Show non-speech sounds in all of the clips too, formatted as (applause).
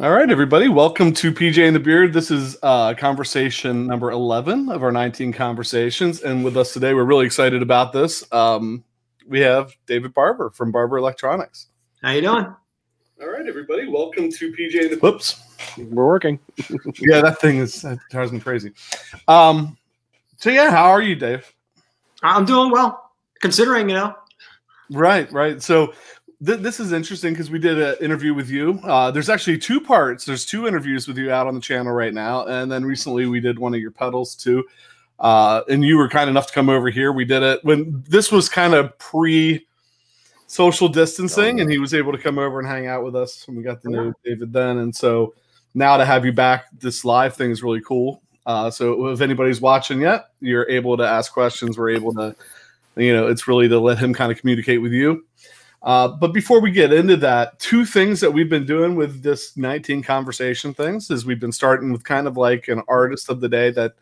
All right, everybody, welcome to PJ and the Beard. This is uh, conversation number 11 of our 19 conversations. And with us today, we're really excited about this. Um, we have David Barber from Barber Electronics. How you doing? All right, everybody, welcome to PJ and the Whoops. We're working. (laughs) yeah, that thing is that drives me crazy. Um, so yeah, how are you, Dave? I'm doing well, considering, you know. Right, right. So th- this is interesting because we did an interview with you. Uh, there's actually two parts. There's two interviews with you out on the channel right now, and then recently we did one of your pedals too. Uh, and you were kind enough to come over here. We did it when this was kind of pre social distancing, and he was able to come over and hang out with us when we got to know David then. And so now to have you back, this live thing is really cool. Uh, so if anybody's watching yet, you're able to ask questions. We're able to, you know, it's really to let him kind of communicate with you. Uh, but before we get into that, two things that we've been doing with this 19 conversation things is we've been starting with kind of like an artist of the day that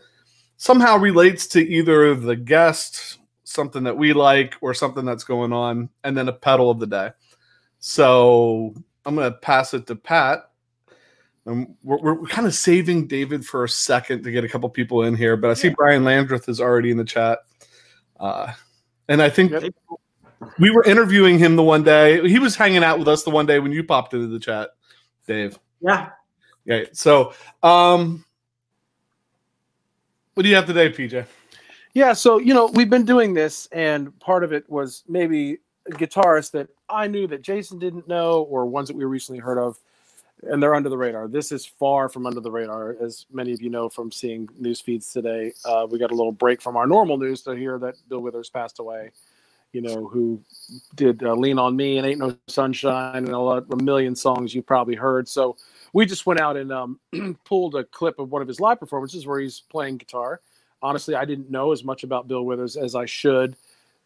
somehow relates to either the guest, something that we like, or something that's going on, and then a pedal of the day. So I'm going to pass it to Pat. And we're, we're kind of saving David for a second to get a couple people in here, but I see Brian Landreth is already in the chat. Uh, and I think we were interviewing him the one day. He was hanging out with us the one day when you popped into the chat, Dave. Yeah. Yeah. So, um, what do you have today, PJ? Yeah, so you know we've been doing this, and part of it was maybe guitarists that I knew that Jason didn't know, or ones that we recently heard of, and they're under the radar. This is far from under the radar, as many of you know from seeing news feeds today. Uh, we got a little break from our normal news to hear that Bill Withers passed away you know, who did uh, "Lean on Me" and "Ain't No Sunshine" and a, lot, a million songs you've probably heard. So we just went out and um, (clears throat) pulled a clip of one of his live performances where he's playing guitar. Honestly, I didn't know as much about Bill Withers as I should,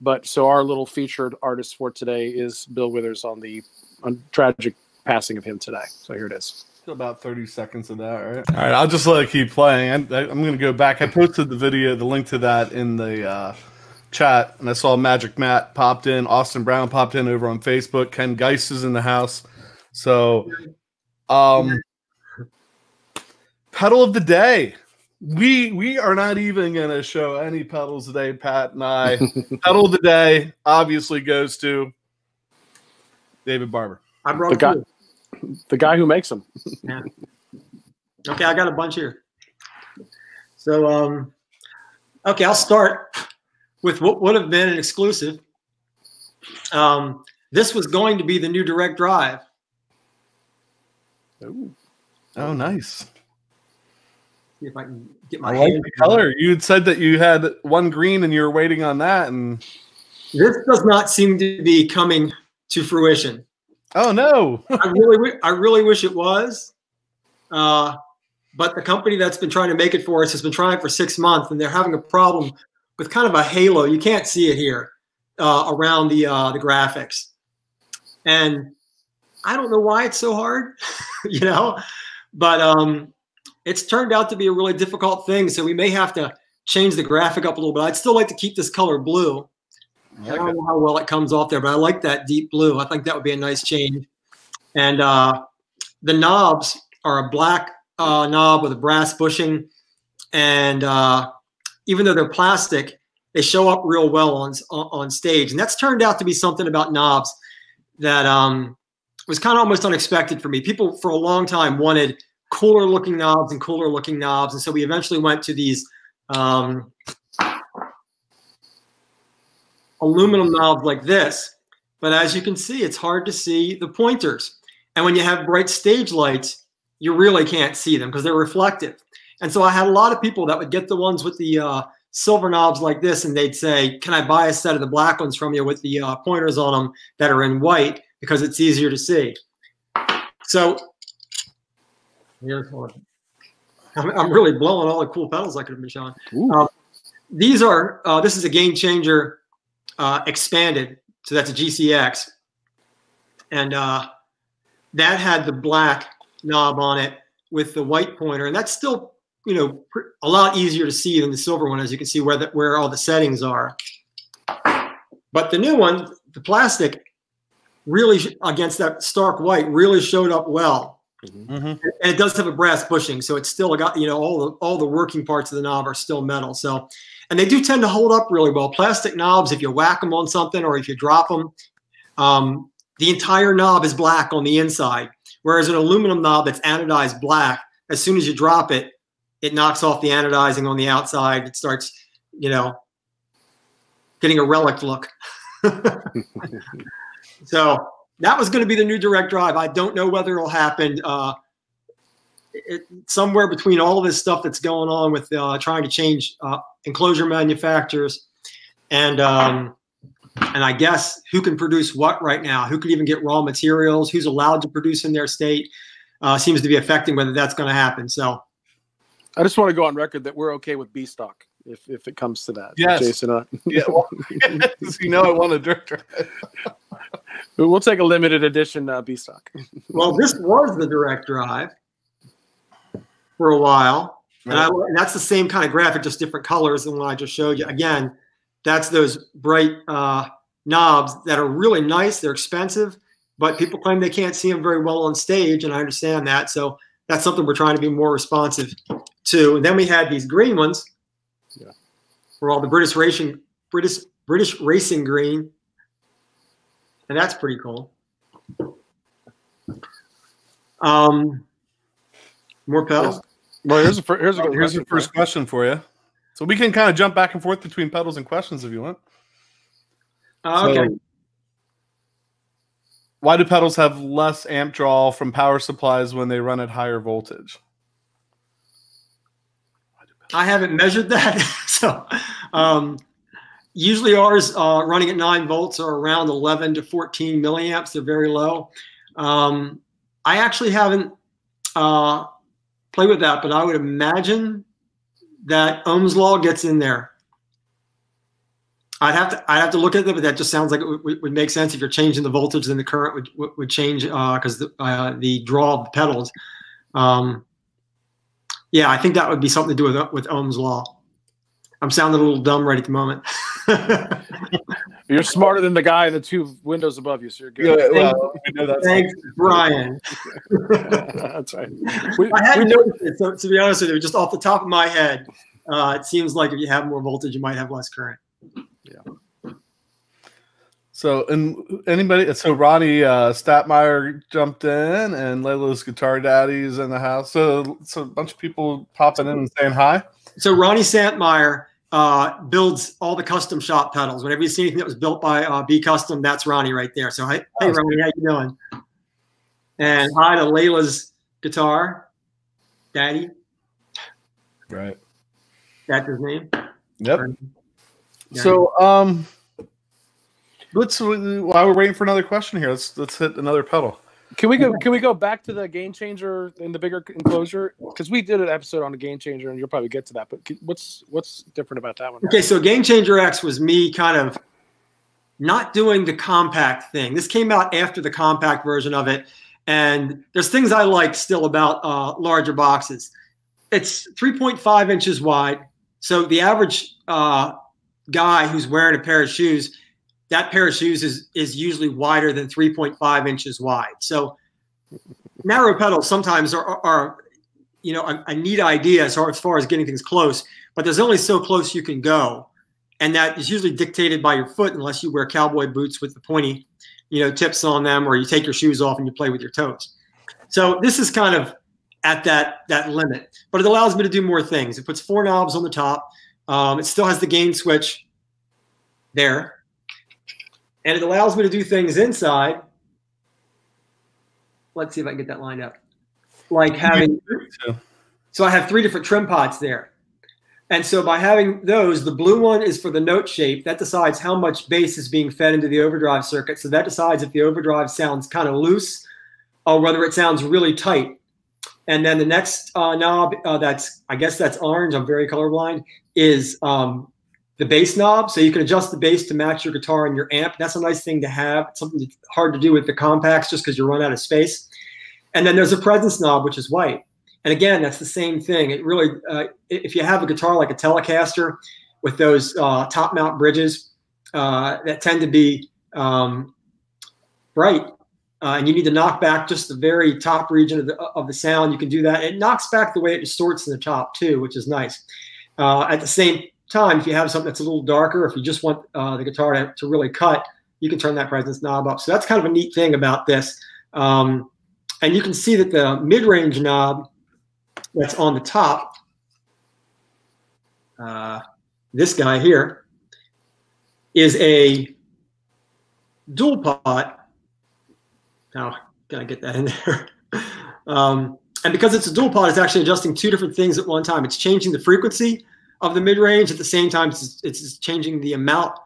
but so our little featured artist for today is Bill Withers on the on tragic passing of him today. So here it is. About 30 seconds of that, right? All right, I'll just let it keep playing. I, am going to go back. I posted the video, the link to that in the uh, chat, and I saw Magic Matt popped in. Austin Brown popped in over on Facebook. Ken Geist is in the house. So, um, pedal of the day. We we are not even going to show any pedals today, Pat and I. (laughs) pedal of the day obviously goes to David Barber. I brought the guy, the guy who makes them. (laughs) yeah. Okay, I got a bunch here. So, um, okay, I'll start with what would have been an exclusive. Um, this was going to be the new direct drive. Ooh. Oh, nice. See if I can get my. I like the color. You had said that you had one green and you were waiting on that, and this does not seem to be coming to fruition. Oh no! (laughs) I really, I really wish it was. Uh, but the company that's been trying to make it for us has been trying for six months, and they're having a problem with kind of a halo. You can't see it here uh, around the uh, the graphics, and I don't know why it's so hard, (laughs) you know, but um, it's turned out to be a really difficult thing. So we may have to change the graphic up a little bit. I'd still like to keep this color blue. I, like I don't know how well it comes off there, but I like that deep blue. I think that would be a nice change. And uh, the knobs are a black uh, knob with a brass bushing, and uh, even though they're plastic, they show up real well on on stage, and that's turned out to be something about knobs that um, was kind of almost unexpected for me. People for a long time wanted cooler looking knobs and cooler looking knobs, and so we eventually went to these um, aluminum knobs like this. But as you can see, it's hard to see the pointers, and when you have bright stage lights, you really can't see them because they're reflective. And so I had a lot of people that would get the ones with the uh, silver knobs like this, and they'd say, "Can I buy a set of the black ones from you with the uh, pointers on them that are in white because it's easier to see?" So here's one. I'm, I'm really blowing all the cool pedals I could have been showing. Um, these are uh, this is a gain changer uh, expanded, so that's a GCX, and uh, that had the black knob on it with the white pointer, and that's still you know, a lot easier to see than the silver one, as you can see where the, where all the settings are. But the new one, the plastic, really against that stark white, really showed up well. Mm-hmm. and it does have a brass bushing, so it's still got you know all the all the working parts of the knob are still metal. So, and they do tend to hold up really well. Plastic knobs, if you whack them on something or if you drop them, um, the entire knob is black on the inside. Whereas an aluminum knob that's anodized black, as soon as you drop it, it knocks off the anodizing on the outside. It starts, you know, getting a relic look. (laughs) so that was going to be the new direct drive. I don't know whether it'll happen. Uh, it, somewhere between all this stuff that's going on with uh, trying to change uh, enclosure manufacturers and um, and I guess who can produce what right now? Who can even get raw materials? Who's allowed to produce in their state? Uh, seems to be affecting whether that's going to happen. So I just want to go on record that we're okay with B stock if if it comes to that. Yes. Jason. Uh, Yeah, (laughs) well, (laughs) yes, you know I want a dirt drive. we'll take a limited edition uh, B stock. (laughs) well, this was the direct drive for a while. And, I, and that's the same kind of graphic, just different colors than what I just showed you. Again, that's those bright uh, knobs that are really nice. They're expensive, but people claim they can't see them very well on stage, and I understand that. So that's something we're trying to be more responsive to. And then we had these green ones, Yeah. for all the British racing, British British racing green, and that's pretty cool. Um, more pedals. Well, here's a fir- here's a Here's question your first question for you. So we can kind of jump back and forth between pedals and questions if you want. Uh, okay. So, why do pedals have less amp draw from power supplies when they run at higher voltage? I haven't measured that. (laughs) so um, usually ours uh, running at nine volts are around 11 to 14 milliamps. They're very low. Um, I actually haven't uh, played with that, but I would imagine that Ohm's law gets in there. I'd have to I'd have to look at it, but that just sounds like it would, would make sense. If you're changing the voltage, then the current would would, change because the, uh, the draw of the pedals. Um, yeah, I think that would be something to do with with Ohm's law. I'm sounding a little dumb right at the moment. (laughs) You're smarter than the guy in the two windows above you, so you're good. Yeah, well, we know that's Thanks, Brian. (laughs) (laughs) That's right. We, I hadn't we- noticed it, so to be honest with you, just off the top of my head, uh, it seems like if you have more voltage, you might have less current. So, and anybody, so Ronnie uh, Santmeyer jumped in, and Layla's Guitar Daddy's in the house. So, so a bunch of people popping in and saying hi. So Ronnie Santmeyer uh, builds all the custom shop pedals. Whenever you see anything that was built by uh, B Custom, that's Ronnie right there. So hey, hey Ronnie, how you doing? And hi to Layla's guitar, Daddy. Right. That's his name. Yep. So, um, let's while we're waiting for another question here, let's let's hit another pedal. Can we go? Can we go back to the gain changer in the bigger enclosure? Because we did an episode on the gain changer, and you'll probably get to that. But what's what's different about that one? Okay, so Gain Changer X was me kind of not doing the compact thing. This came out after the compact version of it, and there's things I like still about uh, larger boxes. It's 3.5 inches wide, so the average uh, guy who's wearing a pair of shoes, that pair of shoes is is usually wider than 3.5 inches wide. So narrow pedals sometimes are, are, are you know a, a neat idea as far, as far as getting things close but there's only so close you can go. And that is usually dictated by your foot unless you wear cowboy boots with the pointy you know tips on them or you take your shoes off and you play with your toes. So this is kind of at that that limit but it allows me to do more things. It puts four knobs on the top. Um, it still has the gain switch there and it allows me to do things inside let's see if i can get that lined up like having So, I have three different trim pots there. And so by having those, the blue one is for the note shape. That decides how much bass is being fed into the overdrive circuit. So that decides if the overdrive sounds kind of loose or whether it sounds really tight. And then the next uh, knob, uh, that's I guess that's orange. I'm very colorblind. Is um, the bass knob, so you can adjust the bass to match your guitar and your amp. That's a nice thing to have. It's something that's hard to do with the compacts, just because you run out of space. And then there's a presence knob, which is white. And again, that's the same thing. It really, uh, if you have a guitar like a Telecaster with those uh, top mount bridges uh, that tend to be um, bright, uh, and you need to knock back just the very top region of the, of the sound, you can do that. It knocks back the way it distorts in the top too, which is nice. Uh, at the same time, if you have something that's a little darker, if you just want uh, the guitar to, to, really cut, you can turn that presence knob up. So that's kind of a neat thing about this. Um, and you can see that the mid-range knob that's on the top, uh, this guy here, is a dual pot now, gotta get that in (laughs) there. um, and because it's a dual pot, it's actually adjusting two different things at one time. It's changing the frequency of the mid range at the same time. It's, it's changing the amount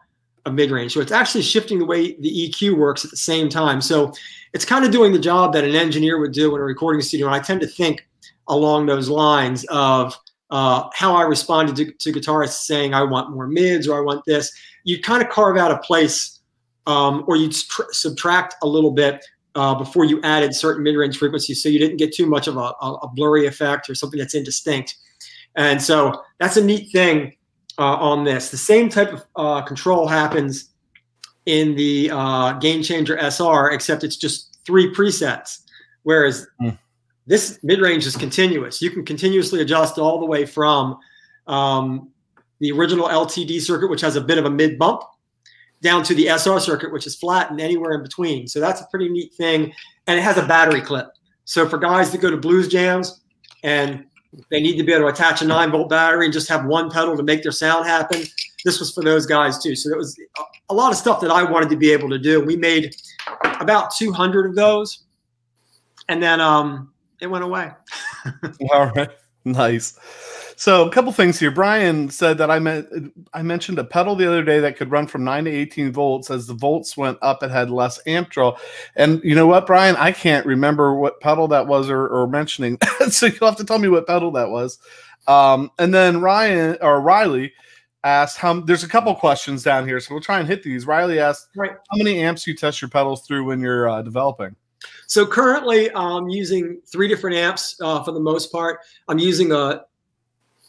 of mid range. So it's actually shifting the way the EQ works at the same time. So it's kind of doing the job that an engineer would do in a recording studio. And I tend to think along those lines of uh, how I responded to, to guitarists saying, I want more mids or I want this. You kind of carve out a place um, or you subtract a little bit uh, before you added certain mid-range frequencies so you didn't get too much of a, a, blurry effect or something that's indistinct. And so that's a neat thing uh, on this. The same type of uh, control happens in the uh, Gain Changer SR, except it's just three presets, whereas mm. this mid-range is continuous. You can continuously adjust all the way from um, the original LTD circuit, which has a bit of a mid bump, down to the SR circuit, which is flat and anywhere in between. So that's a pretty neat thing. And it has a battery clip. So for guys that go to blues jams and they need to be able to attach a nine volt battery and just have one pedal to make their sound happen, this was for those guys too. So it was a lot of stuff that I wanted to be able to do. We made about 200 of those. And then um, it went away. (laughs) All right. Nice. So a couple things here. Brian said that I meant I mentioned a pedal the other day that could run from nine to eighteen volts. As the volts went up, it had less amp draw. And you know what, Brian? I can't remember what pedal that was or, or mentioning. (laughs) so you'll have to tell me what pedal that was. Um, and then Ryan or Riley asked how there's a couple questions down here, so we'll try and hit these. Riley asked, right. how many amps you test your pedals through when you're uh, developing? So currently, I'm using three different amps uh, for the most part. I'm using a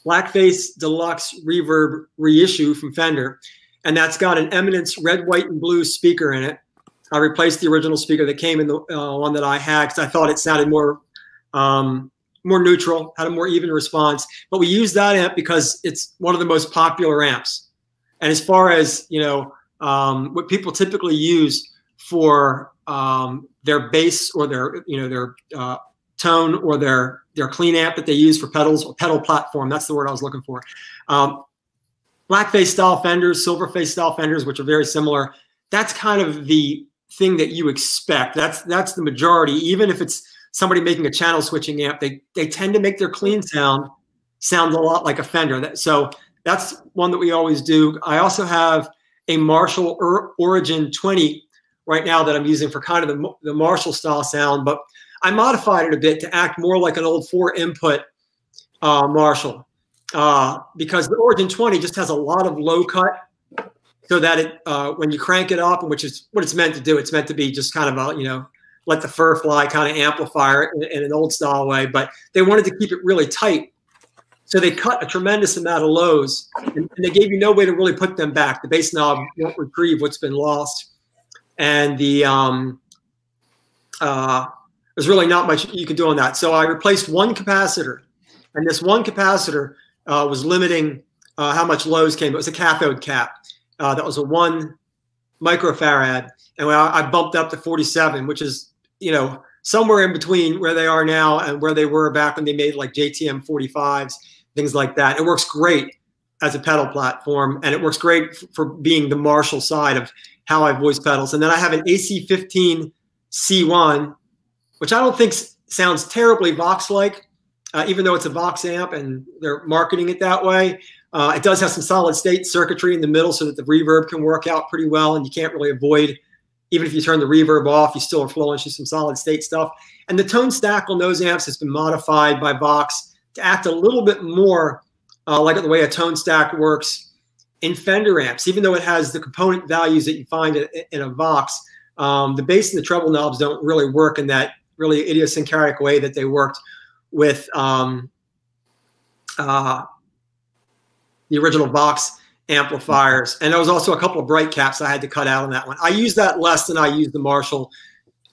Blackface Deluxe Reverb reissue from Fender, and that's got an Eminence red, white, and blue speaker in it. I replaced the original speaker that came in the uh, one that I had because I thought it sounded more um, more neutral, had a more even response. But we use that amp because it's one of the most popular amps. And as far as you know, um, what people typically use for um, their bass or their you know their uh, tone or their their clean amp that they use for pedals or pedal platform. That's the word I was looking for. Um, blackface style fenders, silverface style fenders, which are very similar. That's kind of the thing that you expect. That's that's the majority. Even if it's somebody making a channel switching amp, they they tend to make their clean sound sound a lot like a Fender. That, so that's one that we always do. I also have a Marshall Origin 20 right now that I'm using for kind of the, the Marshall style sound, but I modified it a bit to act more like an old four input uh, Marshall uh, because the Origin 20 just has a lot of low cut so that it uh, when you crank it up, which is what it's meant to do, it's meant to be just kind of a, you know, let the fur fly kind of amplifier in, in an old style way, but they wanted to keep it really tight. So they cut a tremendous amount of lows and, and they gave you no way to really put them back. The bass knob won't retrieve what's been lost. And the, um, uh, there's really not much you can do on that. So I replaced one capacitor, and this one capacitor uh, was limiting uh, how much lows came. It was a cathode cap. Uh, that was a one microfarad, and I, I bumped up to 47, which is you know somewhere in between where they are now and where they were back when they made like JTM 45s, things like that. It works great as a pedal platform, and it works great for being the Marshall side of how I voice pedals. And then I have an AC15 C1 which I don't think sounds terribly Vox-like, uh, even though it's a Vox amp and they're marketing it that way. Uh, it does have some solid state circuitry in the middle so that the reverb can work out pretty well, and you can't really avoid, even if you turn the reverb off, you still are flowing through some solid state stuff. And the tone stack on those amps has been modified by Vox to act a little bit more uh, like the way a tone stack works in Fender amps, even though it has the component values that you find in a Vox. Um, the bass and the treble knobs don't really work in that really idiosyncratic way that they worked with um, uh, the original Vox amplifiers. And there was also a couple of bright caps I had to cut out on that one. I use that less than I use the Marshall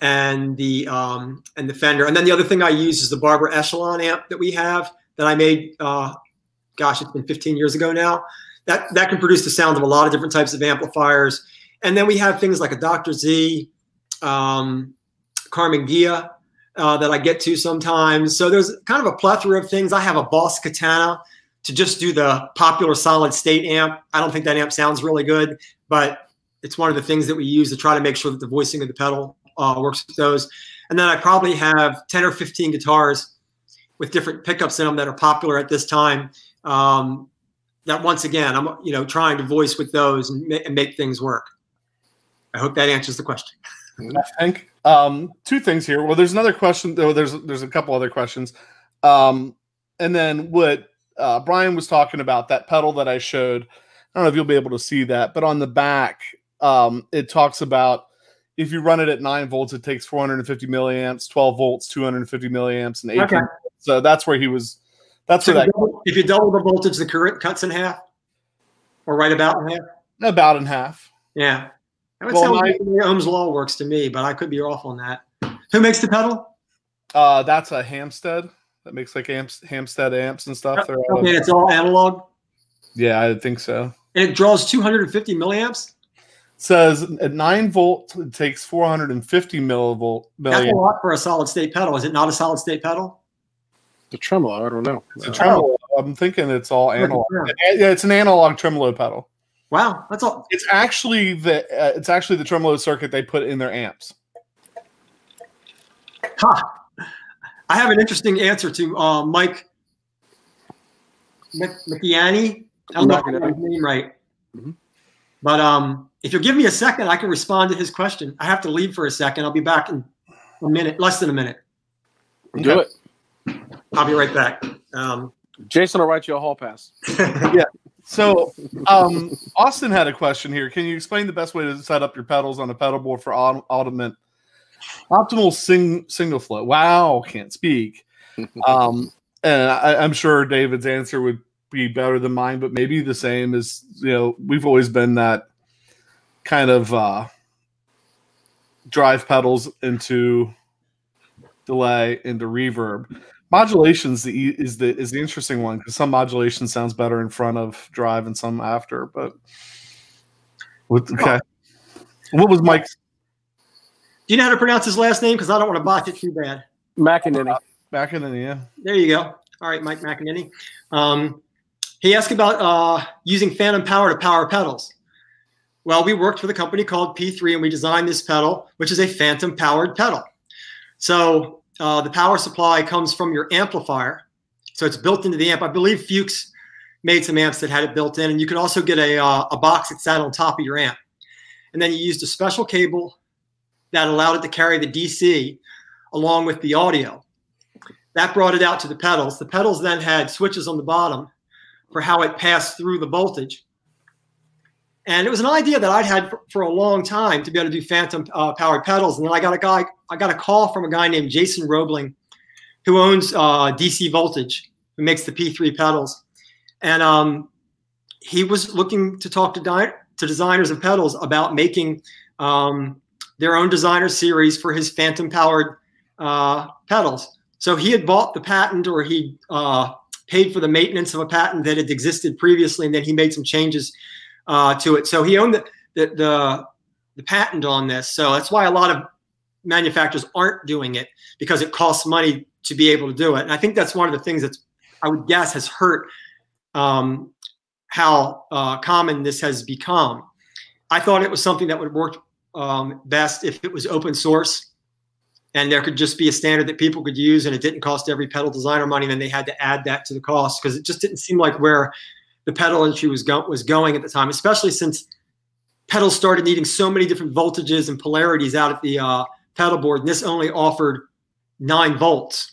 and the um, and the Fender. And then the other thing I use is the Barber Echelon amp that we have that I made. Uh, gosh, it's been 15 years ago now. That that can produce the sound of a lot of different types of amplifiers. And then we have things like a Dr. Z, um, Carmen Ghia uh, that I get to sometimes. So there's kind of a plethora of things. I have a Boss Katana to just do the popular solid state amp. I don't think that amp sounds really good, but it's one of the things that we use to try to make sure that the voicing of the pedal uh, works with those. And then I probably have 10 or 15 guitars with different pickups in them that are popular at this time. Um, that once again, I'm you know trying to voice with those and, ma- and make things work. I hope that answers the question. I think um, two things here. Well, there's another question. Though there's there's a couple other questions, um, and then what uh, Brian was talking about that pedal that I showed. I don't know if you'll be able to see that, but on the back, um, it talks about if you run it at nine volts, it takes 450 milliamps, 12 volts, 250 milliamps, and 18. Okay. So that's where he was. That's So where that double- if you double the voltage, the current cuts in half, or right about in half. about in half. Yeah, that would Well, sound my- like the way Ohm's law works to me, but I could be off on that. Who makes the pedal? Uh, that's a Hampstead that makes like amps, Hampstead amps and stuff. They're out of- Okay, it's all analog, yeah, I think so. and it draws 250 milliamps. says at nine volt, it takes 450 millivolt That's a lot for a solid state pedal. Is it not a solid state pedal? The tremolo, I don't know. It's a tremolo. I'm thinking it's all analog. Yeah. Yeah, it's an analog tremolo pedal. Wow, that's all. It's actually the uh, it's actually the tremolo circuit they put in their amps. Ha! I have an interesting answer to uh, Mike Mc- McKiani. I'm not know if I his name right. Mhm. But um, if you'll give me a second, I can respond to his question. I have to leave for a second. I'll be back in a minute, less than a minute. Do it. I'll be right back. Um, Jason will write you a hall pass. (laughs) So, um, Austin had a question here. Can you explain the best way to set up your pedals on a pedal board for ultimate optimal sing single flow? Wow, can't speak. (laughs) Um, and I, I'm sure David's answer would be better than mine, but maybe the same as you know. We've always been that kind of uh, drive pedals into delay into reverb. Modulation's the e- is the is the interesting one because some modulation sounds better in front of drive and some after. But what, okay, what was Mike's do you know how to pronounce his last name? Because I don't want to botch it too bad. McInerney. back in yeah? There you go. All right, Mike McEnany. Um, he asked about uh, using phantom power to power pedals. Well, we worked with a company called P3 and we designed this pedal, which is a phantom powered pedal. So uh, the power supply comes from your amplifier. So it's built into the amp. I believe Fuchs made some amps that had it built in, and you could also get a, uh, a box that sat on top of your amp. And then you used a special cable that allowed it to carry the DC along with the audio. That brought it out to the pedals. The pedals then had switches on the bottom for how it passed through the voltage. And it was an idea that I'd had for, for a long time to be able to do phantom uh, powered pedals. And then I got a guy, I got a call from a guy named Jason Roebling, who owns uh, DC Voltage, who makes the P3 pedals. And um, he was looking to talk to, to designers of pedals about making um, their own designer series for his phantom powered uh, pedals. So he had bought the patent or he uh, paid for the maintenance of a patent that had existed previously, and then he made some changes uh, to it. So he owned the, the, the, the patent on this. So that's why a lot of manufacturers aren't doing it because it costs money to be able to do it. And I think that's one of the things that's, I would guess, has hurt um, how uh, common this has become. I thought it was something that would work um, best if it was open source and there could just be a standard that people could use and it didn't cost every pedal designer money then they had to add that to the cost because it just didn't seem like where the pedal industry was, go- was going at the time especially since pedals started needing so many different voltages and polarities out at the uh, pedal board. And this only offered nine volts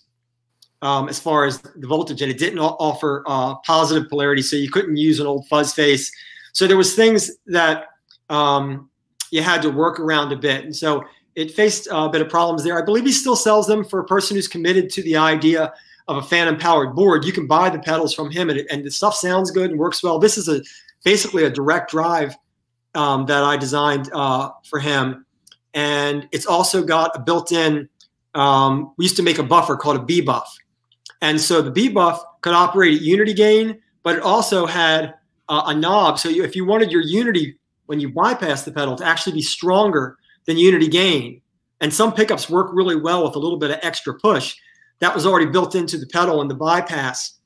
um, as far as the voltage and it didn't offer uh, positive polarity so you couldn't use an old fuzz face. So there was things that um, you had to work around a bit. And so it faced a bit of problems there. I believe he still sells them for a person who's committed to the idea of a phantom powered board. You can buy the pedals from him, and, and the stuff sounds good and works well. This is a basically a direct drive um, that I designed uh, for him, and it's also got a built-in. Um, we used to make a buffer called a B buff, and so the B buff could operate at unity gain, but it also had uh, a knob. So you, if you wanted your unity when you bypass the pedal to actually be stronger than unity gain, and some pickups work really well with a little bit of extra push, that was already built into the pedal and the bypass.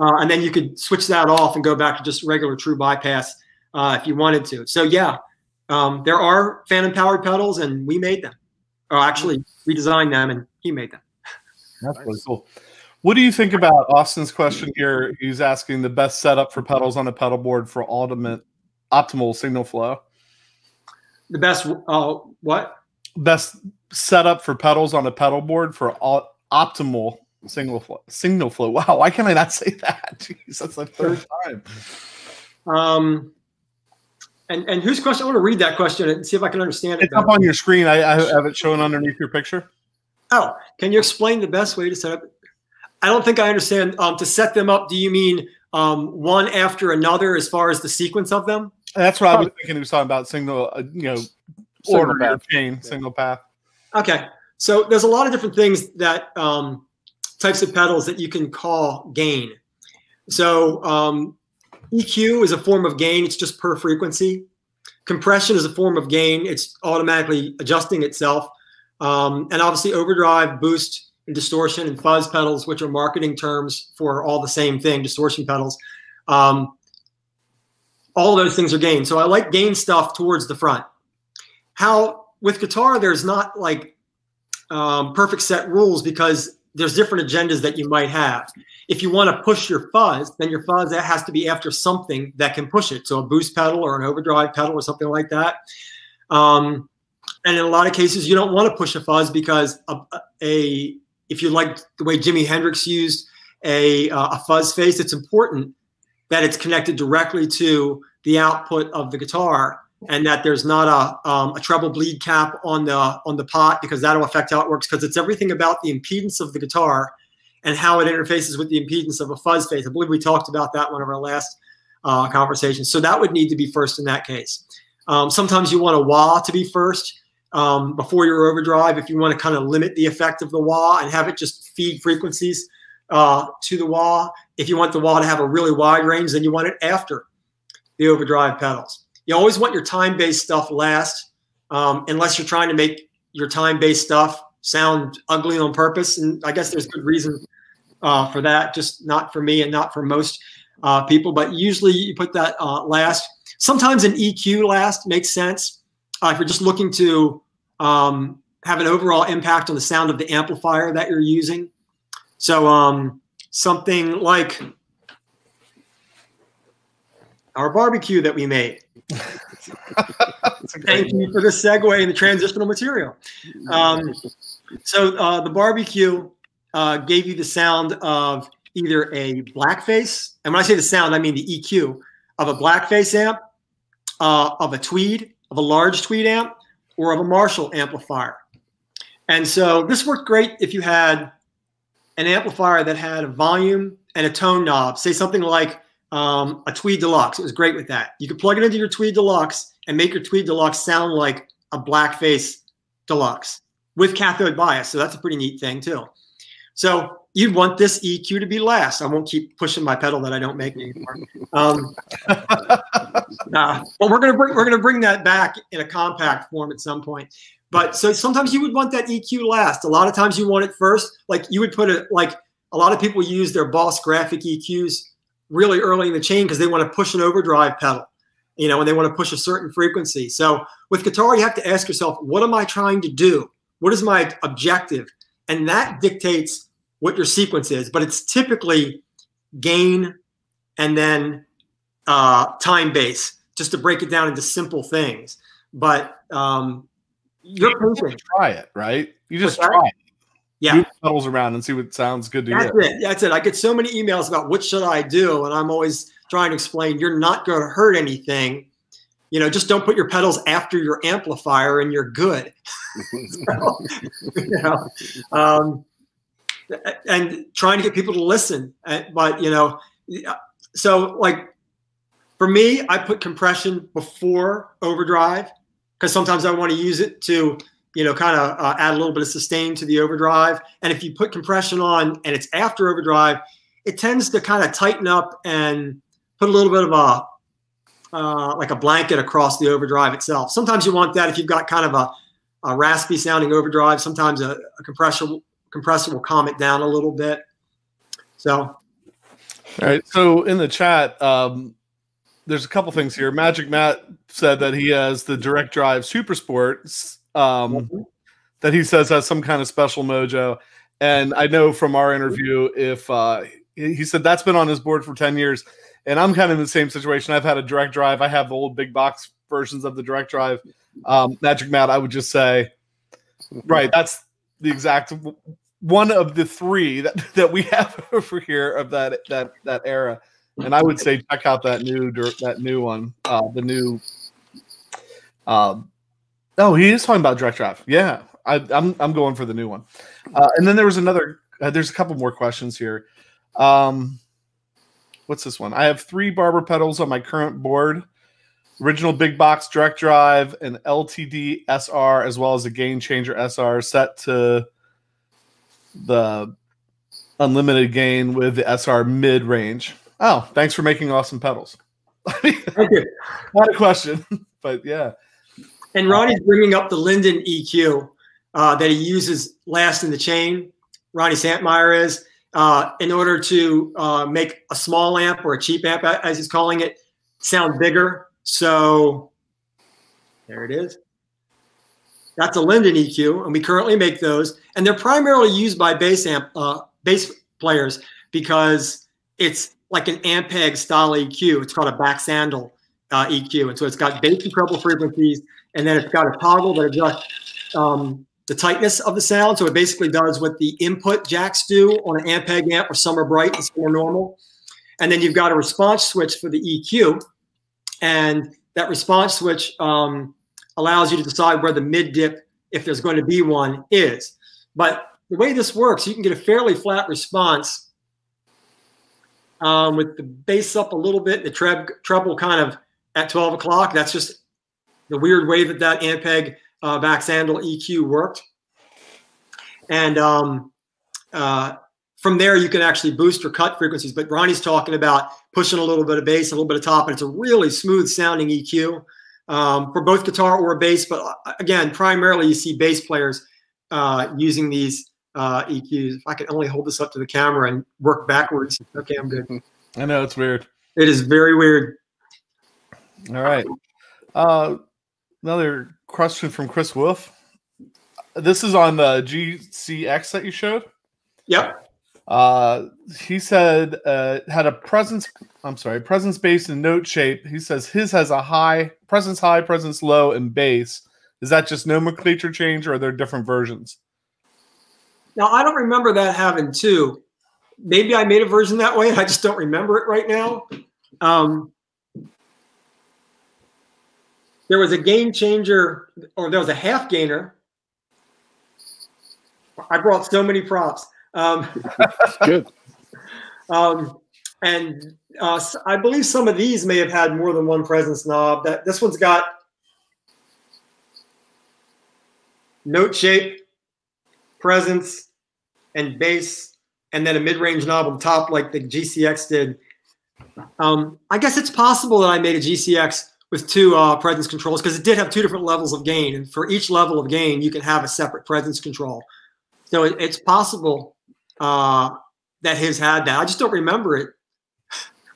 Uh, and then you could switch that off and go back to just regular true bypass uh, if you wanted to. So yeah, um, there are phantom powered pedals, and we made them. Or actually, we designed them, and he made them. That's really cool. What do you think about Austin's question here? He's asking the best setup for pedals on a pedal board for ultimate optimal signal flow. The best uh, what? Best setup for pedals on a pedal board for all, optimal single flow. Signal flow. (laughs) Wow, why can I not say that? (laughs) Jeez, that's the third time. Um, and and whose question? I want to read that question and see if I can understand it. It's up on your screen. I, I have it shown underneath your picture. Oh, can you explain the best way to set up? I don't think I understand. Um, to set them up, do you mean um, one after another as far as the sequence of them? That's what I was thinking. He was talking about single, uh, you know, order path. chain, yeah. single path. Okay, so there's a lot of different things that um, types of pedals that you can call gain. So um, EQ is a form of gain. It's just per frequency. Compression is a form of gain. It's automatically adjusting itself. Um, and obviously overdrive, boost, and distortion and fuzz pedals, which are marketing terms for all the same thing, distortion pedals. Um, all those things are gain. So I like gain stuff towards the front. How with guitar, there's not like um, perfect set rules because there's different agendas that you might have. If you want to push your fuzz, then your fuzz that has to be after something that can push it. So a boost pedal or an overdrive pedal or something like that. Um, and in a lot of cases, you don't want to push a fuzz because a, a if you like the way Jimi Hendrix used a, uh, a fuzz face, it's important that it's connected directly to the output of the guitar and that there's not a, um, a treble bleed cap on the on the pot because that'll affect how it works because it's everything about the impedance of the guitar and how it interfaces with the impedance of a fuzz face. I believe we talked about that one of our last uh, conversations. So that would need to be first in that case. Um, sometimes you want a wah to be first um, before your overdrive if you want to kind of limit the effect of the wah and have it just feed frequencies uh, to the wah. If you want the wah to have a really wide range, then you want it after the overdrive pedals. You always want your time-based stuff last, um, unless you're trying to make your time-based stuff sound ugly on purpose. And I guess there's good reason uh, for that, just not for me and not for most uh, people. But usually you put that uh, last. Sometimes an EQ last makes sense uh, if you're just looking to um, have an overall impact on the sound of the amplifier that you're using. So um, something like our barbecue that we made. Thank you for the segue and the transitional material. Um, so uh, the barbecue uh, gave you the sound of either a blackface, and when I say the sound, I mean the EQ of a blackface amp, uh, of a tweed, of a large tweed amp, or of a Marshall amplifier. And so this worked great if you had an amplifier that had a volume and a tone knob, say something like um, a Tweed Deluxe. It was great with that. You could plug it into your Tweed Deluxe and make your Tweed Deluxe sound like a blackface Deluxe with cathode bias. So that's a pretty neat thing too. So you'd want this EQ to be last. I won't keep pushing my pedal that I don't make anymore. Um, (laughs) uh, well, we're gonna bring we're gonna bring that back in a compact form at some point. But so sometimes you would want that EQ last. A lot of times you want it first. Like you would put it like a lot of people use their Boss graphic EQs really early in the chain because they want to push an overdrive pedal, you know, and they want to push a certain frequency. So with guitar, you have to ask yourself, what am I trying to do? What is my objective? And that dictates what your sequence is. But it's typically gain and then uh, time base, just to break it down into simple things. But um, you're you try it, right? You just try it yeah. pedals around and see what sounds good to That's you. It. That's it. I get so many emails about what should I do, and I'm always trying to explain you're not going to hurt anything. You know, just don't put your pedals after your amplifier, and you're good. (laughs) so, you know, um, and trying to get people to listen. Uh, but you know, so like for me, I put compression before overdrive because sometimes I want to use it to, you know, kind of uh, add a little bit of sustain to the overdrive. And if you put compression on and it's after overdrive, it tends to kind of tighten up and put a little bit of a uh, like a blanket across the overdrive itself. Sometimes you want that if you've got kind of a, a raspy sounding overdrive. Sometimes a, a compressor compressor will calm it down a little bit. So, all right. So in the chat, um, there's a couple things here. Magic Matt said that he has the direct drive Super Sports um, mm-hmm. that he says has some kind of special mojo. And I know from our interview, if uh, he said that's been on his board for 10 years. And I'm kind of in the same situation. I've had a direct drive. I have the old big box versions of the direct drive. Um, Magic Matt, I would just say, right, that's the exact one of the three that, (laughs) that we have (laughs) over here of that that that era. And I would say check out that new that new one, uh, the new. Um, oh, he is talking about direct drive. Yeah, I, am I'm, I'm going for the new one. Uh, and then there was another. Uh, there's a couple more questions here. Um, what's this one? I have three Barber pedals on my current board. Original big box direct drive, an LTD SR, as well as a Gain Changer SR set to the unlimited gain with the SR mid range. Oh, thanks for making awesome pedals. (laughs) Thank you. Not a question, (laughs) but yeah. And Ronnie's bringing up the Linden EQ uh, that he uses last in the chain. Ronnie Santmeyer is uh, in order to uh, make a small amp or a cheap amp, as he's calling it, sound bigger. So there it is. That's a Linden EQ, and we currently make those, and they're primarily used by bass amp uh, bass players because it's like an Ampeg style EQ. It's called a Baxandall uh, EQ, and so it's got bass and treble frequencies, and then it's got a toggle that adjusts um, the tightness of the sound. So it basically does what the input jacks do on an Ampeg amp, where some are bright and normal. And then you've got a response switch for the EQ, and that response switch um, allows you to decide where the mid dip, if there's going to be one, is. But the way this works, you can get a fairly flat response um, with the bass up a little bit, the treb, treble kind of at 12 o'clock. That's just the weird way that that Ampeg uh, Baxandall EQ worked. And um, uh, from there, you can actually boost or cut frequencies. But Ronnie's talking about pushing a little bit of bass, a little bit of top, and it's a really smooth sounding EQ um, for both guitar or bass. But uh, again, primarily you see bass players uh, using these uh, EQs. If I could only hold this up to the camera and work backwards. Okay, I'm good. (laughs) I know it's weird. It is very weird. All right. Uh, another question from Chris Wolf. This is on the GCX that you showed. Yep. Uh, he said uh, had a presence. I'm sorry, presence bass and note shape. He says his has a high presence, high presence, low, and bass. Is that just nomenclature change, or are there different versions? Now I don't remember that having two. Maybe I made a version that way. I just don't remember it right now. Um, there was a gain changer, or there was a half gainer. I brought so many props. Um, (laughs) Good. Um, and uh, I believe some of these may have had more than one presence knob. That this one's got note shape, presence, and bass, and then a mid-range knob on top, like the GCX did. Um, I guess it's possible that I made a GCX with two uh, presence controls because it did have two different levels of gain, and for each level of gain, you can have a separate presence control. So it, it's possible uh, that his had that. I just don't remember it.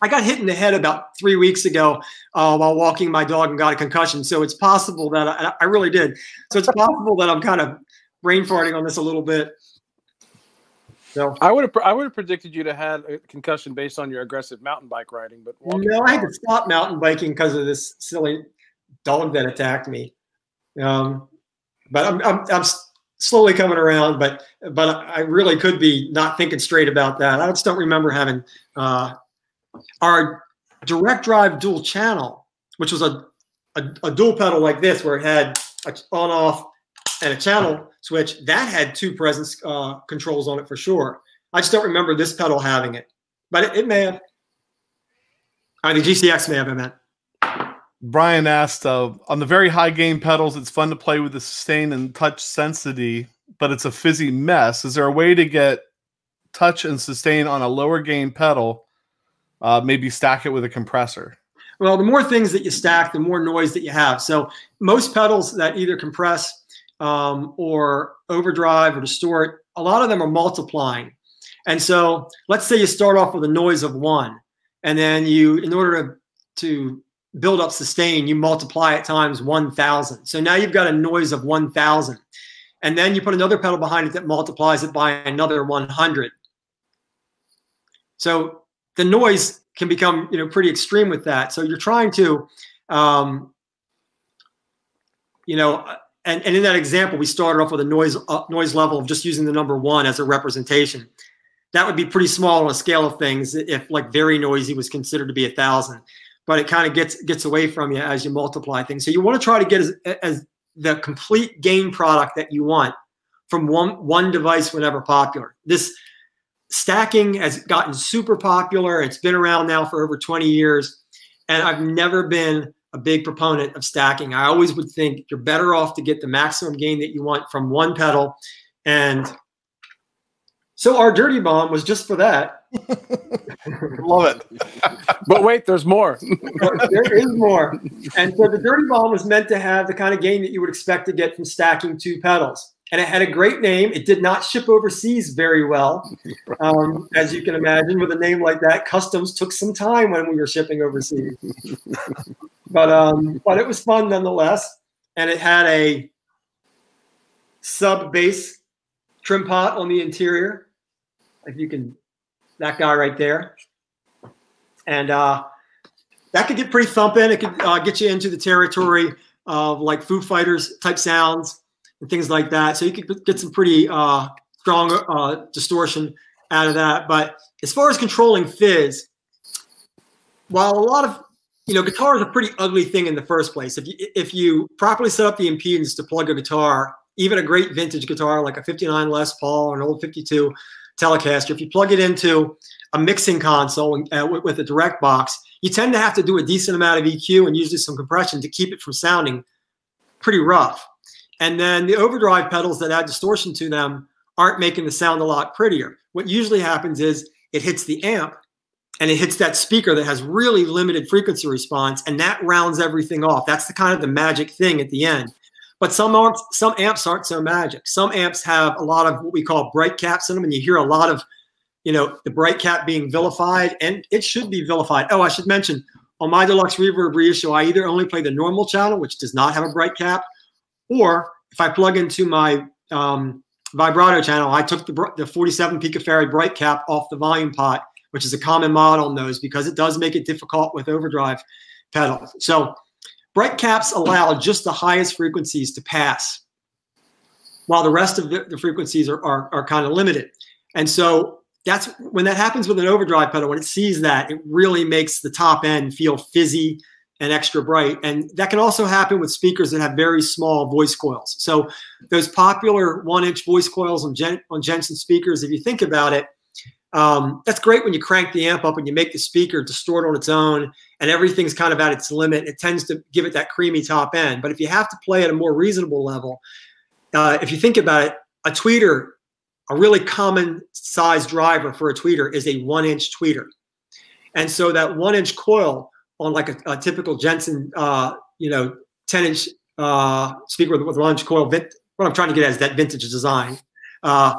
I got hit in the head about three weeks ago uh, while walking my dog and got a concussion. So it's possible that I, I really did. So it's possible that I'm kind of brain farting on this a little bit. So I would have I would have predicted you to have a concussion based on your aggressive mountain bike riding, but no, I had to stop mountain biking because of this silly dog that attacked me. Um, but I'm, I'm, I'm slowly coming around, but but I really could be not thinking straight about that. I just don't remember having uh, our direct drive dual channel, which was a, a, a dual pedal like this, where it had a on off and a channel switch. That had two presence uh, controls on it for sure. I just don't remember this pedal having it, but it, it may have. I mean, the GCX may have, I meant. Brian asked, uh, on the very high gain pedals, it's fun to play with the sustain and touch sensitivity, but it's a fizzy mess. Is there a way to get touch and sustain on a lower gain pedal? Uh, maybe stack it with a compressor. Well, the more things that you stack, the more noise that you have. So most pedals that either compress um, or overdrive or distort, a lot of them are multiplying. And so let's say you start off with a noise of one, and then you, in order to, to build up sustain, you multiply it times 1,000. So now you've got a noise of 1,000. And then you put another pedal behind it that multiplies it by another 100. So the noise can become you know pretty extreme with that. So you're trying to, um, you know, and, and in that example, we started off with a noise uh, noise level of just using the number one as a representation. That would be pretty small on a scale of things if like very noisy was considered to be a thousand, but it kind of gets gets away from you as you multiply things. So you want to try to get as, as the complete gain product that you want from one one device whenever popular. This stacking has gotten super popular. It's been around now for over 20 years. And I've never been a big proponent of stacking. I always would think you're better off to get the maximum gain that you want from one pedal. And so our dirty bomb was just for that. (laughs) Love it. but wait, there's more. there is more. And so the dirty bomb was meant to have the kind of gain that you would expect to get from stacking two pedals and it had a great name. It did not ship overseas very well, (laughs) um, as you can imagine. With a name like that, customs took some time when we were shipping overseas. but um, but it was fun nonetheless, and it had a sub bass trim pot on the interior. If you can, that guy right there, and uh, that could get pretty thumping. It could uh, get you into the territory of like Foo Fighters type sounds and things like that. So you could get some pretty uh, strong uh, distortion out of that. But as far as controlling fizz, while a lot of you know, guitar is a pretty ugly thing in the first place. If you if you properly set up the impedance to plug a guitar, even a great vintage guitar like a 59 Les Paul or an old 52 Telecaster, if you plug it into a mixing console uh, with, with a direct box, you tend to have to do a decent amount of EQ and usually some compression to keep it from sounding pretty rough. And then the overdrive pedals that add distortion to them aren't making the sound a lot prettier. What usually happens is it hits the amp and it hits that speaker that has really limited frequency response and that rounds everything off. That's the kind of the magic thing at the end. But some amps, some amps aren't so magic. Some amps have a lot of what we call bright caps in them, and you hear a lot of, you know, the bright cap being vilified, and it should be vilified. Oh, I should mention on my deluxe reverb reissue, I either only play the normal channel, which does not have a bright cap, or if I plug into my um, vibrato channel, I took the, the 47 picofarad bright cap off the volume pot, which is a common model in those because it does make it difficult with overdrive pedals. So bright caps allow just the highest frequencies to pass, while the rest of the, the frequencies are, are, are kind of limited. And so that's when that happens with an overdrive pedal, when it sees that, it really makes the top end feel fizzy and extra bright. And that can also happen with speakers that have very small voice coils. So those popular one inch voice coils on, on Jensen speakers, if you think about it, um, that's great when you crank the amp up and you make the speaker distort on its own and everything's kind of at its limit. It tends to give it that creamy top end. But if you have to play at a more reasonable level, uh, if you think about it, a tweeter, a really common size driver for a tweeter is a one inch tweeter. And so that one inch coil on like a, a typical Jensen, uh, you know, 10 inch uh, speaker with, with lunge coil. What I'm trying to get at is that vintage design. Uh,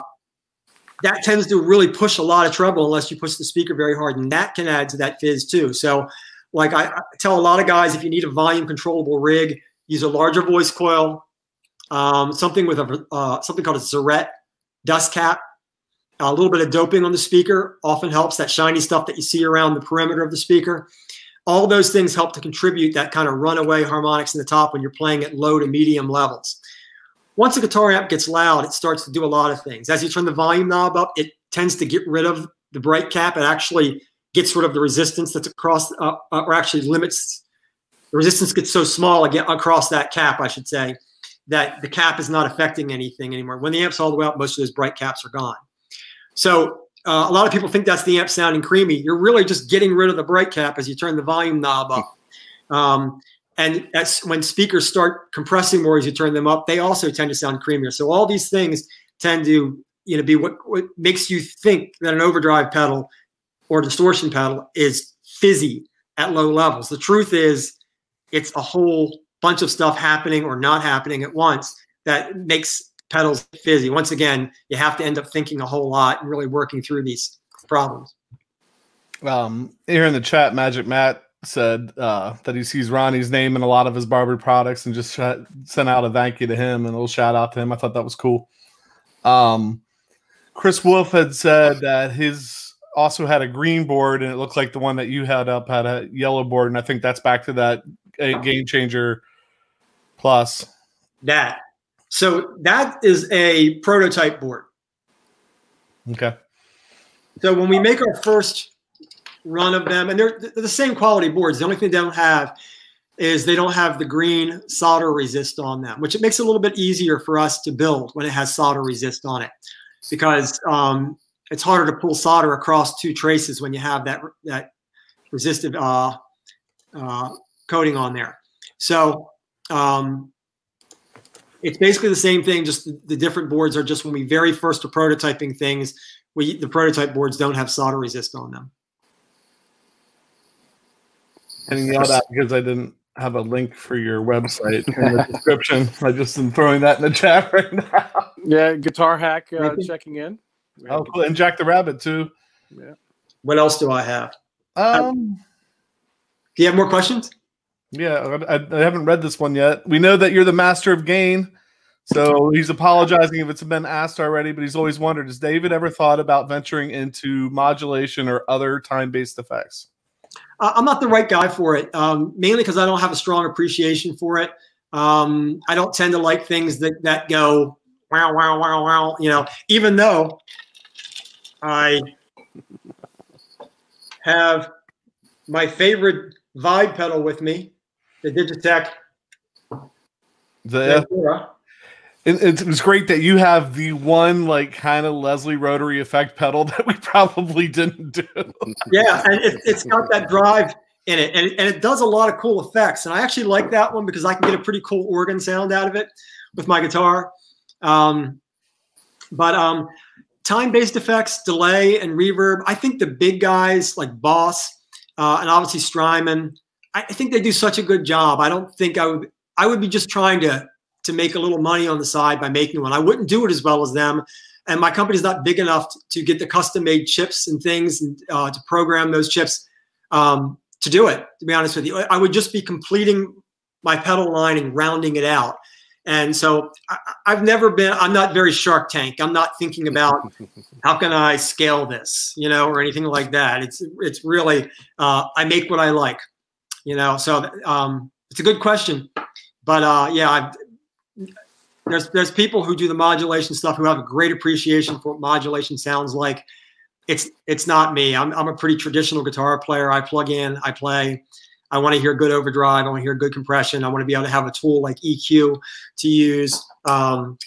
that tends to really push a lot of treble unless you push the speaker very hard, and that can add to that fizz too. So, like I, I tell a lot of guys, if you need a volume controllable rig, use a larger voice coil, um, something with a uh, something called a Zaret dust cap. A little bit of doping on the speaker often helps that shiny stuff that you see around the perimeter of the speaker all those things help to contribute that kind of runaway harmonics in the top when you're playing at low to medium levels. Once a guitar amp gets loud, it starts to do a lot of things. As you turn the volume knob up, it tends to get rid of the bright cap. It actually gets rid of the resistance that's across, uh, uh or actually limits the resistance gets so small again across that cap, I should say, that the cap is not affecting anything anymore. When the amp's all the way up, most of those bright caps are gone. So uh, a lot of people think that's the amp sounding creamy. You're really just getting rid of the bright cap as you turn the volume knob up. Um, and that's when speakers start compressing more as you turn them up, they also tend to sound creamier. So all these things tend to you know be what, what makes you think that an overdrive pedal or distortion pedal is fizzy at low levels. The truth is, it's a whole bunch of stuff happening or not happening at once that makes pedals fizzy. Once again, you have to end up thinking a whole lot and really working through these problems. Um, here in the chat, Magic Matt said uh, that he sees Ronnie's name in a lot of his barber products and just sent out a thank you to him and a little shout out to him. I thought that was cool. Um, Chris Wolf had said that his also had a green board and it looked like the one that you had up had a yellow board, and I think that's back to that gain changer plus. That so that is a prototype board. Okay. So when we make our first run of them, and they're, they're the same quality boards. The only thing they don't have is they don't have the green solder resist on them, which it makes it a little bit easier for us to build when it has solder resist on it, because um, it's harder to pull solder across two traces when you have that that resistive uh, uh, coating on there. So um, it's basically the same thing. Just the, the, different boards are just when we very first are prototyping things, we the prototype boards don't have solder resist on them. Getting yelled at because I didn't have a link for your website in the (laughs) description. I just am throwing that in the chat (laughs) right now. Yeah, Guitar Hack uh, checking in. Oh, cool. And Jack the Rabbit too. Yeah. What else do I have? Um, do you have more questions? Yeah, I, I, haven't read this one yet. We know that you're the master of gain. So he's apologizing if it's been asked already, but he's always wondered: Has David ever thought about venturing into modulation or other time-based effects? I'm not the right guy for it, um, mainly because I don't have a strong appreciation for it. Um, I don't tend to like things that that go wow, wow, wow, wow. You know, even though I have my favorite vibe pedal with me, the Digitech. The it, it was great that you have the one like kind of Leslie rotary effect pedal (laughs) that we probably didn't do. yeah, and it, it's got that drive in it, and, and it does a lot of cool effects. And I actually like that one because I can get a pretty cool organ sound out of it with my guitar. Um, but um, time-based effects, delay, and reverb. I think the big guys like Boss uh, and obviously Strymon, I, I think they do such a good job. I don't think I would. I would be just trying to to make a little money on the side by making one. I wouldn't do it as well as them. And my company's not big enough to, to get the custom made chips and things and uh, to program those chips um, to do it, to be honest with you. I would just be completing my pedal line and rounding it out. And so I, have never been, I'm not very Shark Tank. I'm not thinking about (laughs) how can I scale this, you know, or anything like that. It's, it's really, uh, I make what I like, you know, so um, it's a good question. But uh, yeah, I've, there's there's people who do the modulation stuff who have a great appreciation for what modulation sounds like. It's it's not me. I'm I'm a pretty traditional guitar player. I plug in, I play. I want to hear good overdrive. I want to hear good compression. I want to be able to have a tool like EQ to use. Um,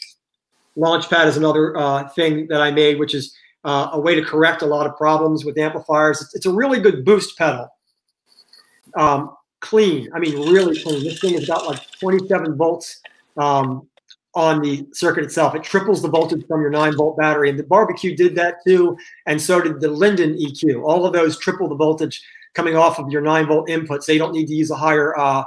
Launchpad is another uh, thing that I made, which is uh, a way to correct a lot of problems with amplifiers. It's, it's a really good boost pedal. Um, clean. I mean, really clean. This thing has got like 27 volts um, on the circuit itself. It triples the voltage from your nine volt battery. And the barbecue did that too. And so did the Linden EQ. All of those triple the voltage coming off of your nine volt input. So you don't need to use a higher uh,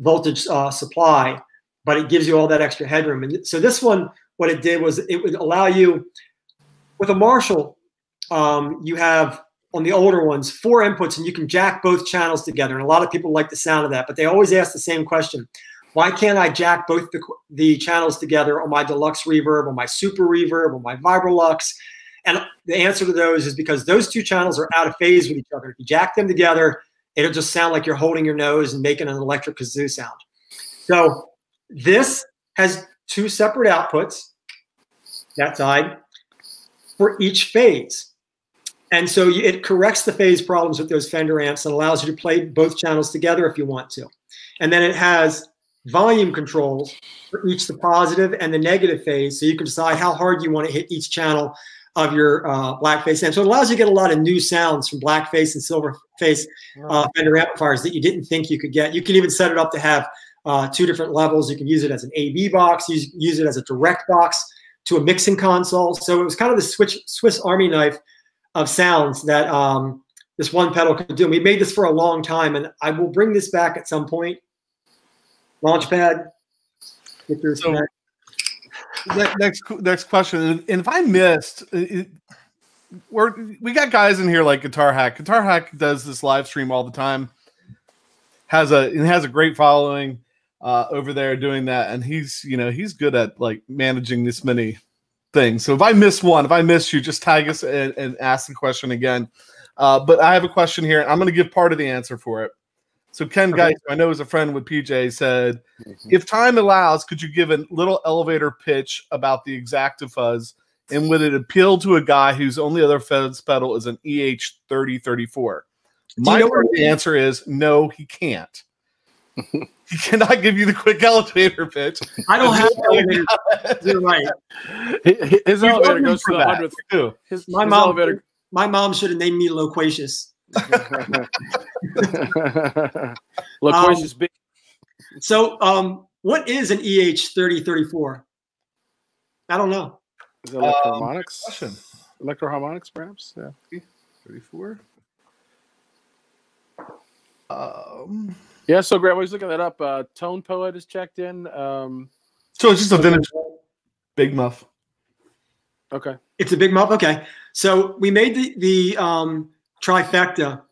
voltage uh, supply, but it gives you all that extra headroom. And so this one, what it did was it would allow you, with a Marshall, um, you have on the older ones four inputs and you can jack both channels together. And a lot of people like the sound of that, but they always ask the same question why can't I jack both the, the channels together on my deluxe reverb, on my super reverb, on my Vibrolux? And the answer to those is because those two channels are out of phase with each other. If you jack them together, it'll just sound like you're holding your nose and making an electric kazoo sound. So this has two separate outputs, that side, for each phase. And so it corrects the phase problems with those Fender amps and allows you to play both channels together if you want to. And then it has volume controls for each the positive and the negative phase. So you can decide how hard you want to hit each channel of your uh, blackface amp. So it allows you to get a lot of new sounds from blackface and silverface uh, Fender amplifiers that you didn't think you could get. You can even set it up to have uh, two different levels. You can use it as an AV box, use, use it as a direct box to a mixing console. So it was kind of the switch, Swiss Army knife of sounds that um, this one pedal could do. And we made this for a long time, and I will bring this back at some point. Launchpad. Get your So- next next question and if i missed it, we're we got guys in here like guitar hack guitar hack does this live stream all the time has a and has a great following uh over there doing that and he's you know he's good at like managing this many things so if i miss one if i miss you just tag us and, and ask the question again. Uh but i have a question here i'm going to give part of the answer for it. So ken guys i know is a friend with pj said if time allows, could you give a little elevator pitch about the Exacta Fuzz, and would it appeal to a guy whose only other fuzz pedal is an EH thirty thirty four? My know part of the answer is no, he can't. (laughs) he cannot give you the quick elevator pitch. I don't have (laughs) elevator. You're right. His We've elevator goes to from the that, hundredth. too. His, My his mom- elevator. My mom should have named me Loquacious. (laughs) Loquacious Um, big. So, um, what is an EH thirty thirty four? I don't know. Is it Electro-Harmonix? Question Electro-Harmonix, perhaps. Yeah. thirty four. Um, Yeah. So, Grant, I was looking that up. Uh, Tone Poet has checked in. Um, so it's just a vintage big muff. okay. It's a big muff. Okay, so we made the the um, trifecta,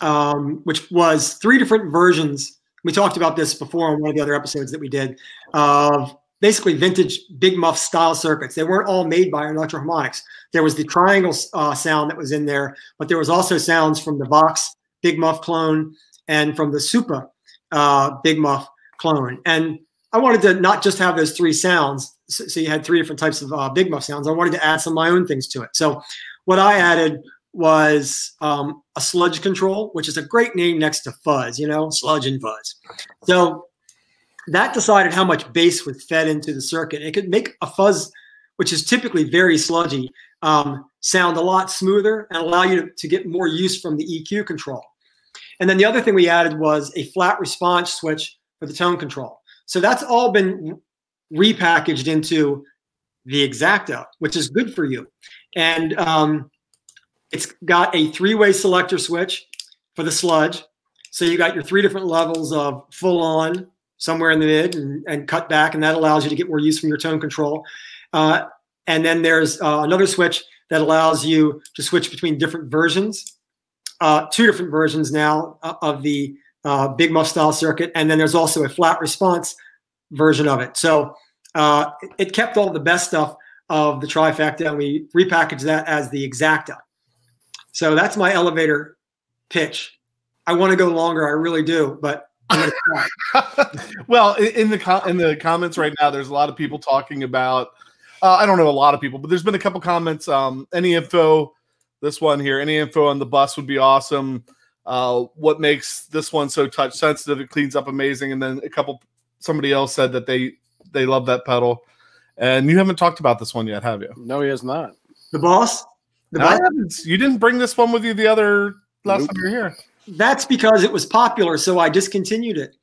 um, which was three different versions. We talked about this before on one of the other episodes that we did of basically vintage big muff style circuits. They weren't all made by Electro-Harmonix. There was the triangle uh, sound that was in there, but there was also sounds from the Vox big muff clone and from the Supa uh, big muff clone. And I wanted to not just have those three sounds. So, so you had three different types of uh, big muff sounds. I wanted to add some of my own things to it. So what I added was um, a sludge control, which is a great name next to fuzz, you know, sludge and fuzz. So that decided how much bass was fed into the circuit. It could make a fuzz, which is typically very sludgy, um, sound a lot smoother and allow you to, to get more use from the EQ control. And then the other thing we added was a flat response switch for the tone control. So that's all been repackaged into the Exacta, which is good for you. And um, it's got a three-way selector switch for the sludge. So you got your three different levels of full on, somewhere in the mid, and, and cut back, and that allows you to get more use from your tone control. Uh, and then there's uh, another switch that allows you to switch between different versions, uh, two different versions now uh, of the uh, Big Muff style circuit. And then there's also a flat response version of it. So uh, it- kept all the best stuff of the trifecta, and we repackaged that as the exacta. So that's my elevator pitch. I want to go longer, I really do, but (laughs) well, in, the in the comments right now, there's a lot of people talking about. Uh, I don't know a lot of people, but there's been a couple comments. Um, any info? This one here. Any info on the bus would be awesome. Uh, what makes this one so touch sensitive? It cleans up amazing. And then a couple. Somebody else said that they they love that pedal. And you haven't talked about this one yet, have you? No, he has not. the boss. The No, boss. You didn't bring this one with you the other last Nope. time you were here. That's because it was popular, so I discontinued it.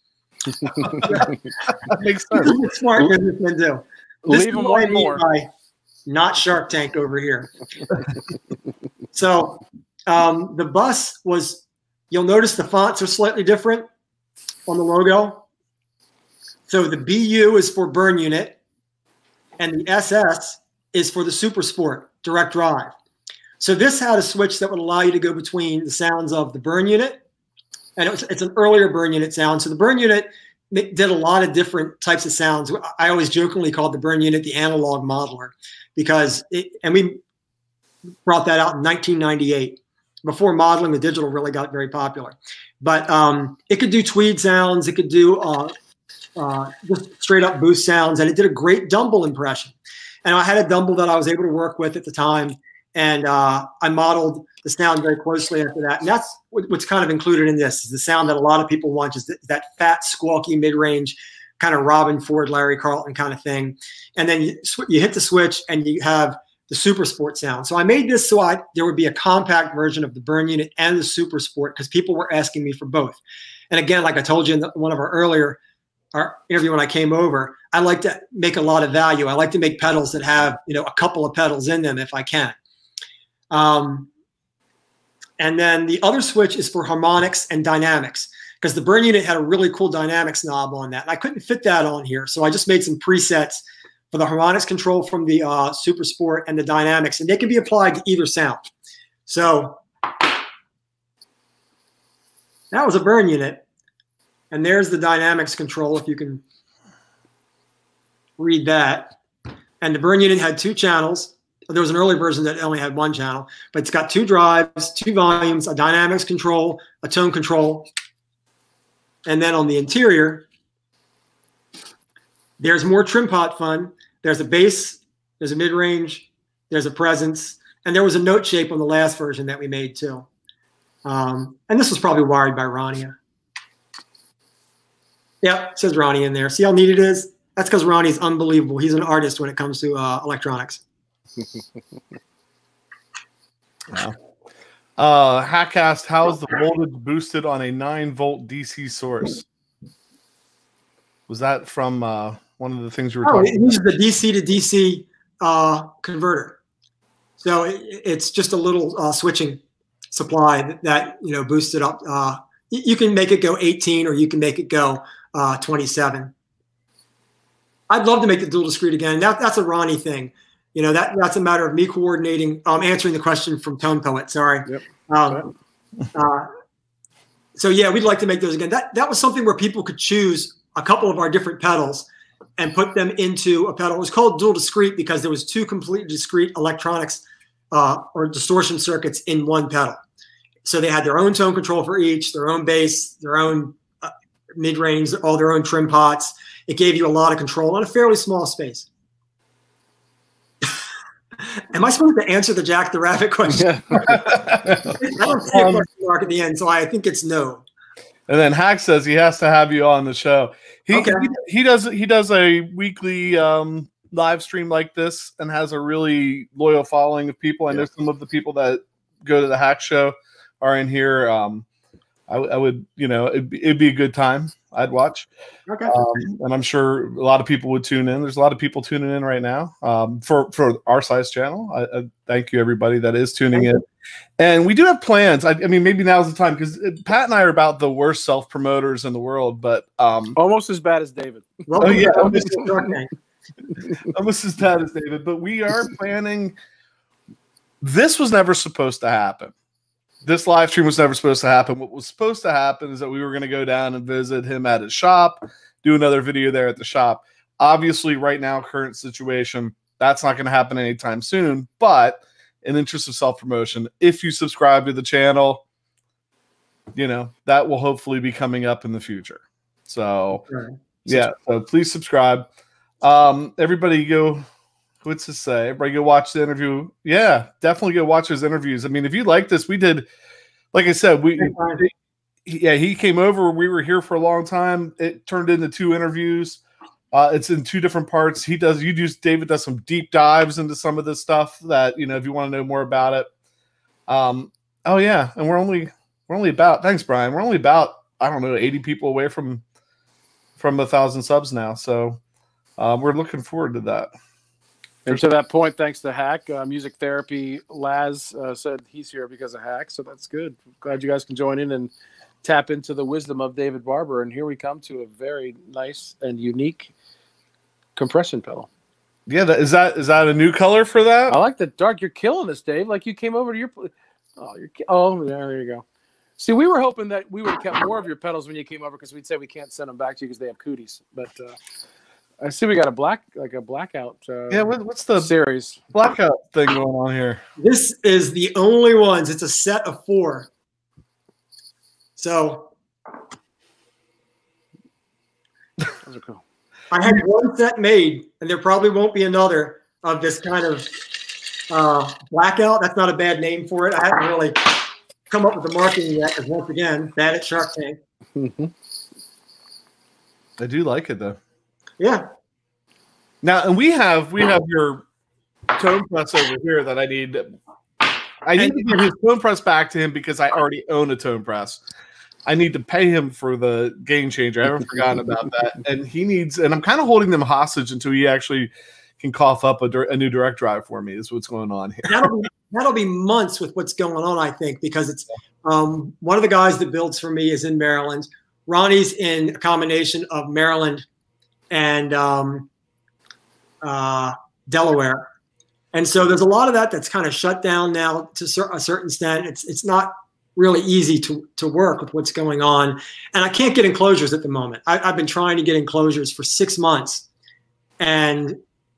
That (laughs) makes sense. (laughs) Smart businessmen do. This Leave is him one more. by Not Shark Tank over here. (laughs) so um, the bus was. You'll notice the fonts are slightly different on the logo. So the BU is for burn unit, and the SS is for the Super Sport direct drive. So this had a switch that would allow you to go between the sounds of the burn unit, and it was, it's an earlier burn unit sound. So the burn unit did a lot of different types of sounds. I always jokingly called the burn unit the analog modeler because it, and we brought that out in 1998 before modeling the digital really got very popular. But um, it could do tweed sounds, it could do uh, uh, just straight up boost sounds, and it did a great Dumble impression. And I had a Dumble that I was able to work with at the time, and uh, I modeled the sound very closely after that. And that's what's kind of included in this is the sound that a lot of people want is that, that fat, squawky mid-range kind of Robben Ford, Larry Carlton kind of thing. And then you, you hit the switch and you have the Super Sport sound. So I made this so I there would be a compact version of the Burn Unit and the Super Sport because people were asking me for both. And again, like I told you in the, one of our earlier our interview when I came over, I like to make a lot of value. I like to make pedals that have you know a couple of pedals in them if I can. Um, and then the other switch is for harmonics and dynamics because the burn unit had a really cool dynamics knob on that. I couldn't fit that on here. So I just made some presets for the harmonics control from the uh, Super Sport and the dynamics, and they can be applied to either sound. So that was a burn unit. And there's the dynamics control, if you can read that. And the burn unit had two channels. There was an early version that only had one channel, but it's got two drives, two volumes, a dynamics control, a tone control. And then on the interior, there's more trim pot fun. There's a bass, there's a mid range, there's a presence, and there was a note shape on the last version that we made too. Um, and this was probably wired by Ronnie. Yeah, says Ronnie in there. See how neat it is? That's because Ronnie's unbelievable. He's an artist when it comes to uh, electronics. Wow. Uh, Hack asked, "How is the voltage boosted on a nine volt DC source?" Was that from uh, one of the things you were oh, talking? It uses the DC to DC uh, converter, so it, it's just a little uh, switching supply that, that, you know boosts it up. Uh, you can make it go 18, or you can make it go uh, 27. I'd love to make the dual discrete again. That, that's a Ronnie thing. You know, that that's a matter of me coordinating, um, answering the question from Tone Poet. Sorry. Yep. Um, uh, so yeah, we'd like to make those again. That that was something where people could choose a couple of our different pedals and put them into a pedal. It was called dual discrete because there was two completely discrete electronics uh, or distortion circuits in one pedal. So they had their own tone control for each, their own bass, their own uh, mid range, all their own trim pots. It gave you a lot of control on a fairly small space. Am I supposed to answer the Jack the Rabbit question? I don't see a question mark at the end, so I think it's no. And then Hack says he has to have you on the show. He okay. he, he, does he does a weekly um, live stream like this and has a really loyal following of people. I yeah. know some of the people that go to the Hack show are in here. Um, I, I, would, you know, it'd, it'd, be a good time. I'd watch. Okay. Um, and I'm sure a lot of people would tune in. There's a lot of people tuning in right now um, for for our size channel. I, I, thank you everybody that is tuning in. And we do have plans. I, I mean, maybe now's the time because uh, Pat and I are about the worst self promoters in the world, but um, almost as bad as David. oh yeah, almost, (laughs) almost as bad as David. But we are planning. This was never supposed to happen this live stream was never supposed to happen. What was supposed to happen is that we were going to go down and visit him at his shop, do another video there at the shop. Obviously, right now, current situation, that's not going to happen anytime soon. But in interest of self promotion, if you subscribe to the channel, you know that will hopefully be coming up in the future. So, yeah, so please subscribe. Um, everybody go what's to say? Everybody go watch the interview. Yeah, definitely go watch his interviews. I mean, if you like this, we did, like I said, we, yeah, he came over. We were here for a long time. It turned into two interviews. Uh, it's in two different parts. He does, you do, David does some deep dives into some of this stuff that, you know, if you want to know more about it. Um, oh yeah. And we're only, we're only about, thanks, Brian. We're only about, I don't know, 80 people away from, from a thousand subs now. So, uh, we're looking forward to that. And to that point, thanks to Hack uh, Music Therapy, Laz uh, said he's here because of Hack, so that's good. Glad you guys can join in and tap into the wisdom of David Barber. And here we come to a very nice and unique compression pedal. Yeah, that, is that is that a new color for that? I like the dark. You're killing this, Dave. Like you came over to your. Oh, you're. Oh, there you go. See, we were hoping that we would have kept more of your pedals when you came over because we'd say we can't send them back to you because they have cooties. But uh, I see we got a black, like a blackout. Uh, yeah, what, what's the series blackout thing going on here? This is the only ones. It's a set of four. So, those are cool. I had one set made, and there probably won't be another of this kind of uh, blackout. That's not a bad name for it. I haven't really come up with the marketing yet, because once again, bad at Shark Tank. I do like it though. Yeah. Now, and we have we have your tone press over here that I need. I need to give his tone press back to him because I already own a tone press. I need to pay him for the gain changer. I haven't forgotten about that. And he needs, and I'm kind of holding them hostage until he actually can cough up a, a new direct drive for me. Is what's going on here. That'll be, that'll be months with what's going on, I think, because it's um, one of the guys that builds for me is in Maryland. Ronnie's in a combination of Maryland and um, uh, Delaware. And so there's a lot of that that's kind of shut down now to a certain extent. It's it's not really easy to to work with what's going on, and I can't get enclosures at the moment. I, have been trying to get enclosures for six months, and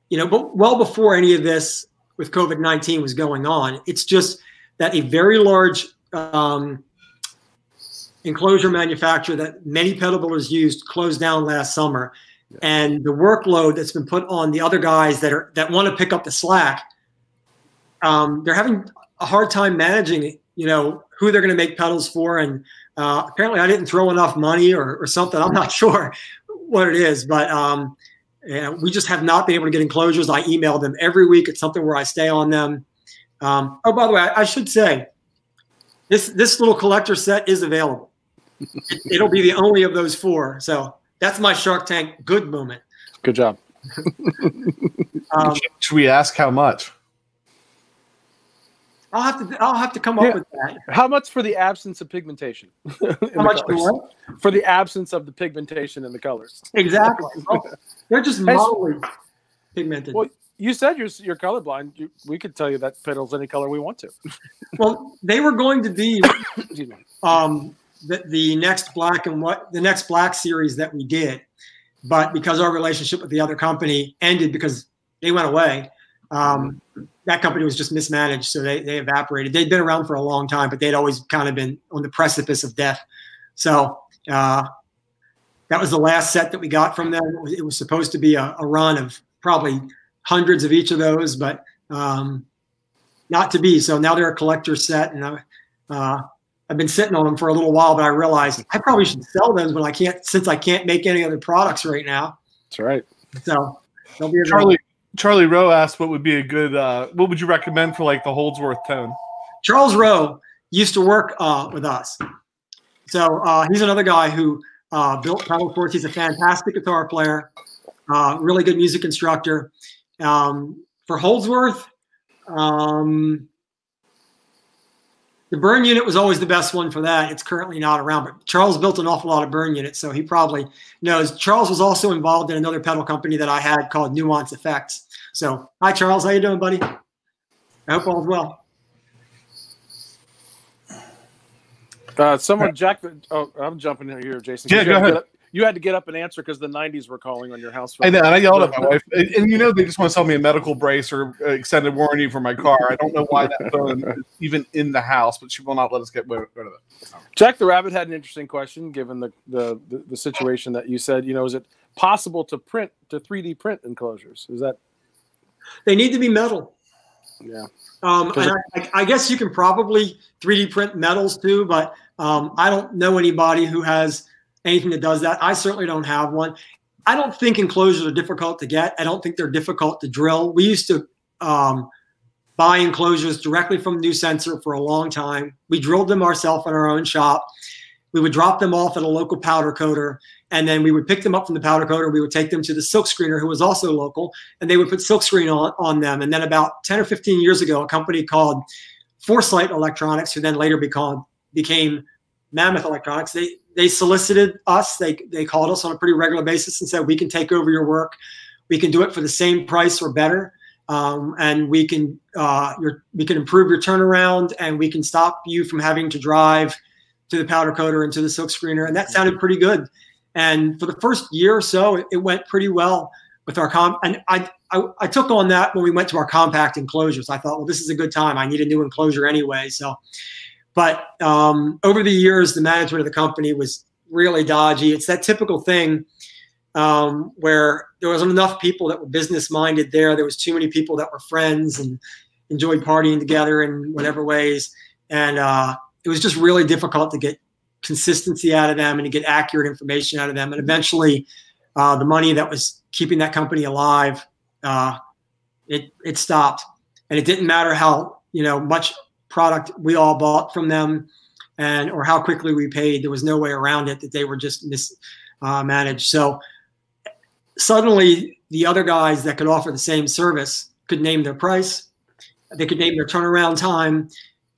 you know, but well before any of this with COVID nineteen was going on, it's just that a very large um, enclosure manufacturer that many pedal builders used closed down last summer and the workload that's been put on the other guys that are that want to pick up the slack um, they're having a hard time managing you know who they're going to make pedals for. And uh, apparently i didn't throw enough money or, or, something. I'm not (laughs) sure what it is but um, yeah, we just have not been able to get enclosures. I email them every week. It's something where i stay on them. Um, oh by the way I, I should say this this little collector set is available. (laughs) It, will be the only of those four so that's my Shark Tank good moment. Good job. (laughs) um, Should we ask how much? I'll have to. I'll have to come up with that. How much for the absence of pigmentation? (laughs) how much for For the absence of the pigmentation in the colors. Exactly. well, (laughs) they're just mildly pigmented. Well, you said you're you're colorblind. You, we could tell you that pedal's any color we want to. well, they were going to be (coughs) um, the, the next black and what the next black series that we did. But because our relationship with the other company ended because they went away um, that company was just mismanaged. So they, they evaporated. They'd been around for a long time but they'd always kind of been on the precipice of death. So uh, that was the last set that we got from them. It was, it was supposed to be a, a, run of probably hundreds of each of those but um, not to be. So now they're a collector set and uh, I've been sitting on them for a little while, but I realized I probably should sell those when I can't, since I can't make any other products right now. That's right. So they'll be Charlie. Charlie Rowe asked, "What would be a good? Uh, what would you recommend for like the Holdsworth tone?" Charles Rowe used to work uh, with us, so uh, he's another guy who uh, built pedal forts. He's a fantastic guitar player, uh, really good music instructor. Um, for Holdsworth, um, the burn unit was always the best one for that. It's currently not around, but Charles built an awful lot of burn units, so he probably knows. Charles was also involved in another pedal company that I had called Nuance Effects. So, hi Charles, how you doing, buddy? I hope all's well. Uh, someone, Jack. Oh, I'm jumping in here, Jason. Yeah, go ahead you had to get up and answer because the 90s were calling on your house phone. I know, and I yelled at my wife. And, and, you know, they just want to sell me a medical brace or extended warranty for my car. I don't know why that (laughs) phone is even in the house, but she will not let us get rid of it. Jack the Rabbit had an interesting question given the, the, the, the situation that you said. You know, is it possible to print, to 3D print enclosures? Is that? They need to be metal. Yeah. Um, and I, I, guess you can probably 3D print metals too, but um, I don't know anybody who has anything that does that. I certainly don't have one. I don't think enclosures are difficult to get. I don't think they're difficult to drill. We used to um, buy enclosures directly from New Sensor for a long time. We drilled them ourselves in our own shop. We would drop them off at a local powder coater, and then we would pick them up from the powder coater. We would take them to the silk screener, who was also local, and they would put silk screen on, on them. And then about 10 or 15 years ago, a company called Foresight Electronics, who then later became, became Mammoth Electronics, they they solicited us. They they called us on a pretty regular basis and said we can take over your work. We can do it for the same price or better, um, and we can uh, your, we can improve your turnaround, and we can stop you from having to drive to the powder coater and to the silk screener. And that sounded pretty good. And for the first year or so, it, it went pretty well with our comp. And I, I, I took on that when we went to our compact enclosures. I thought, well, this is a good time. I need a new enclosure anyway. So but um, over the years, the management of the company was really dodgy. It's that typical thing um, where there wasn't enough people that were business minded there. There was too many people that were friends and enjoyed partying together in whatever ways, and uh, it was just really difficult to get consistency out of them and to get accurate information out of them. And eventually, uh, the money that was keeping that company alive uh, it it stopped, and it didn't matter how you know much product we all bought from them, and or how quickly we paid. There was no way around it that they were just mismanaged. Uh, so suddenly, the other guys that could offer the same service could name their price, they could name their turnaround time,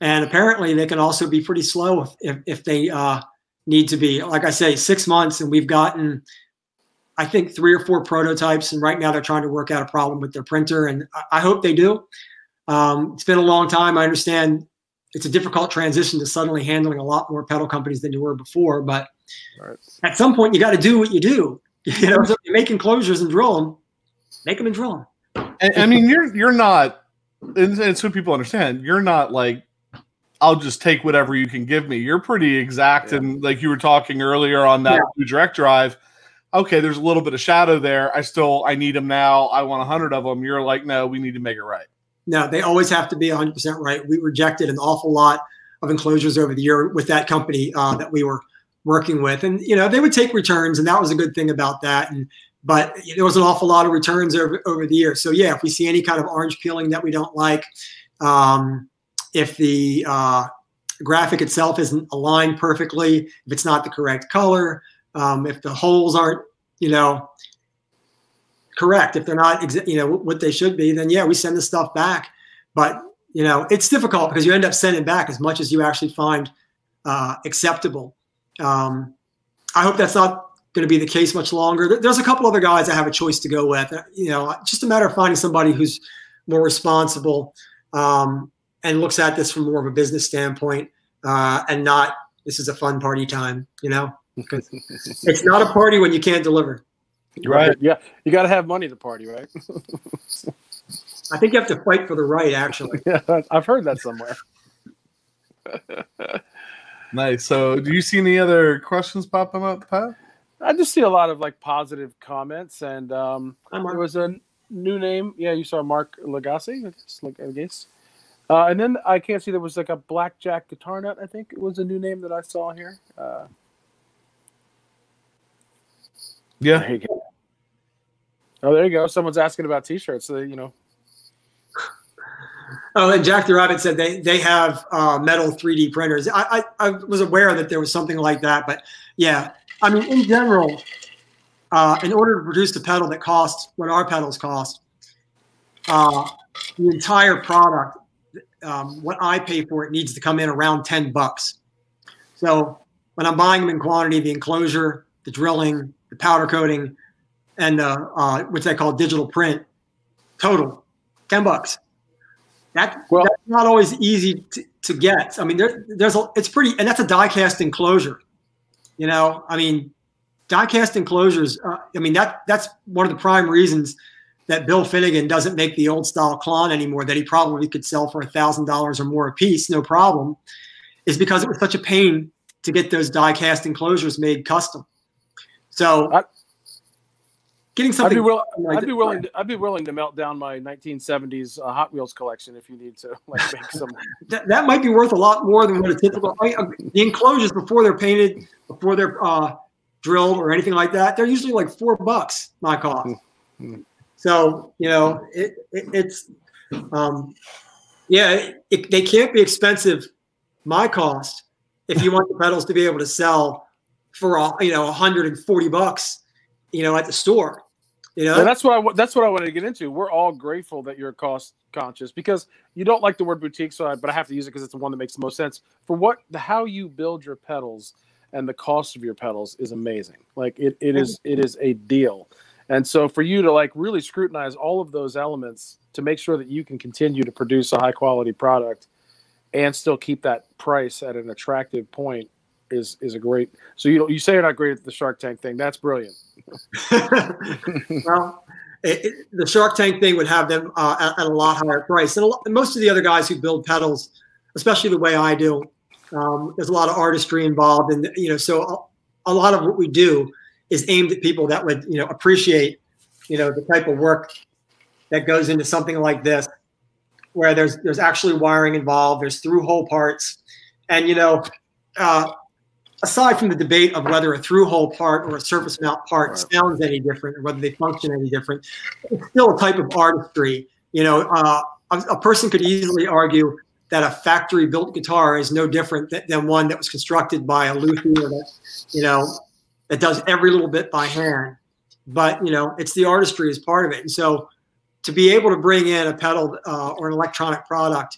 and apparently they can also be pretty slow if if, if they uh, need to be. Like I say, six months, and we've gotten I think three or four prototypes, and right now they're trying to work out a problem with their printer, and I, hope they do. Um, it's been a long time. I understand it's a difficult transition to suddenly handling a lot more pedal companies than you were before, but right. at some point you got to do what you do. (laughs) You know, so you're making closures and drill them, make them and drill them. And, I mean, you're you're not, and, and so people understand, you're not like I'll just take whatever you can give me. You're pretty exact, yeah. and like you were talking earlier on that yeah. direct drive okay, there's a little bit of shadow there. I still I need them now. I want a hundred of them. You're like, no, we need to make it right. No, they always have to be 100 percent right. We rejected an awful lot of enclosures over the year with that company uh, that we were working with, and you know they would take returns, and that was a good thing about that. And but there was an awful lot of returns over over the year. So yeah, if we see any kind of orange peeling that we don't like, um, if the uh, graphic itself isn't aligned perfectly, if it's not the correct color, um, if the holes aren't, you know, correct, if they're not, you know, what they should be, then yeah, we send the stuff back. But you know, it's difficult because you end up sending back as much as you actually find uh, acceptable. Um, I hope that's not going to be the case much longer. There's a couple other guys I have a choice to go with. You know, just a matter of finding somebody who's more responsible um, and looks at this from more of a business standpoint uh, and not this is a fun party time. You know it's not a party when you can't deliver. Right. Yeah. You got to have money to party, right? (laughs) I think you have to fight for the right, actually. (laughs) Yeah, I've heard that somewhere. (laughs) nice. So, do you see any other questions popping up, Pat? I just see a lot of like positive comments, and um, there was a new name. Yeah, you saw Mark Legacy, I guess. Uh, and then I can't see there was like a blackjack guitar nut. I think it was a new name that I saw here. Uh, yeah. Oh, there you go. Someone's asking about T-shirts. So you know. Oh, and Jack the Rabbit said they they have uh, metal 3D printers. I, I, I was aware that there was something like that, but yeah, I mean, in general, uh, in order to produce the pedal that costs what our pedals cost, uh, the entire product, um, what I pay for it needs to come in around ten bucks. So when I'm buying them in quantity, the enclosure, the drilling, the powder coating, and uh, uh, what they call digital print, total, ten bucks. That, well, that's not always easy to, to get. I mean, there, there's a, it's pretty, and that's a die cast enclosure. You know, I mean, die cast enclosures. Uh, I mean, that that's one of the prime reasons that Bill Finnegan doesn't make the old style Klon anymore. That he probably could sell for a thousand dollars or more a piece, no problem, is because it was such a pain to get those die cast enclosures made custom. So I, getting something. I'd be, will, like I'd be willing. To, I'd be willing to melt down my 1970s uh, Hot Wheels collection if you need to (laughs) like make some. (laughs) that, that might be worth a lot more than what a typical. I, uh, the enclosures before they're painted, before they're uh, drilled or anything like that, they're usually like four bucks knock off. Mm-hmm. So you know it, it, it's. Um, yeah, it, they can't be expensive. My cost, if you want the pedals to be able to sell for you know 140 bucks, you know, at the store. You know, and that's what I that's what I wanted to get into. We're all grateful that you're cost conscious because you don't like the word boutique, so I, but I have to use it because it's the one that makes the most sense for what the how you build your pedals and the cost of your pedals is amazing. Like it, it is it is a deal. And so for you to like really scrutinize all of those elements to make sure that you can continue to produce a high quality product and still keep that price at an attractive point is is a great. So you you say you're not great at the Shark Tank thing. That's brilliant. (laughs) well, it, it, the Shark Tank thing would have them uh, at, at, a lot higher price, and, lot, and, most of the other guys who build pedals, especially the way I do, um, there's a lot of artistry involved, and you know, so a, a lot of what we do is aimed at people that would you know appreciate you know the type of work that goes into something like this where there's there's actually wiring involved there's through hole parts. And you know uh, aside from the debate of whether a through hole part or a surface mount part right. sounds any different or whether they function any different, it's still a type of artistry You know, uh, a, a, person could easily argue that a factory built guitar is no different th- than one that was constructed by a luthier that, you know, that does every little bit by hand. But, you know, it's the artistry as part of it. And so to be able to bring in a pedal uh, or an electronic product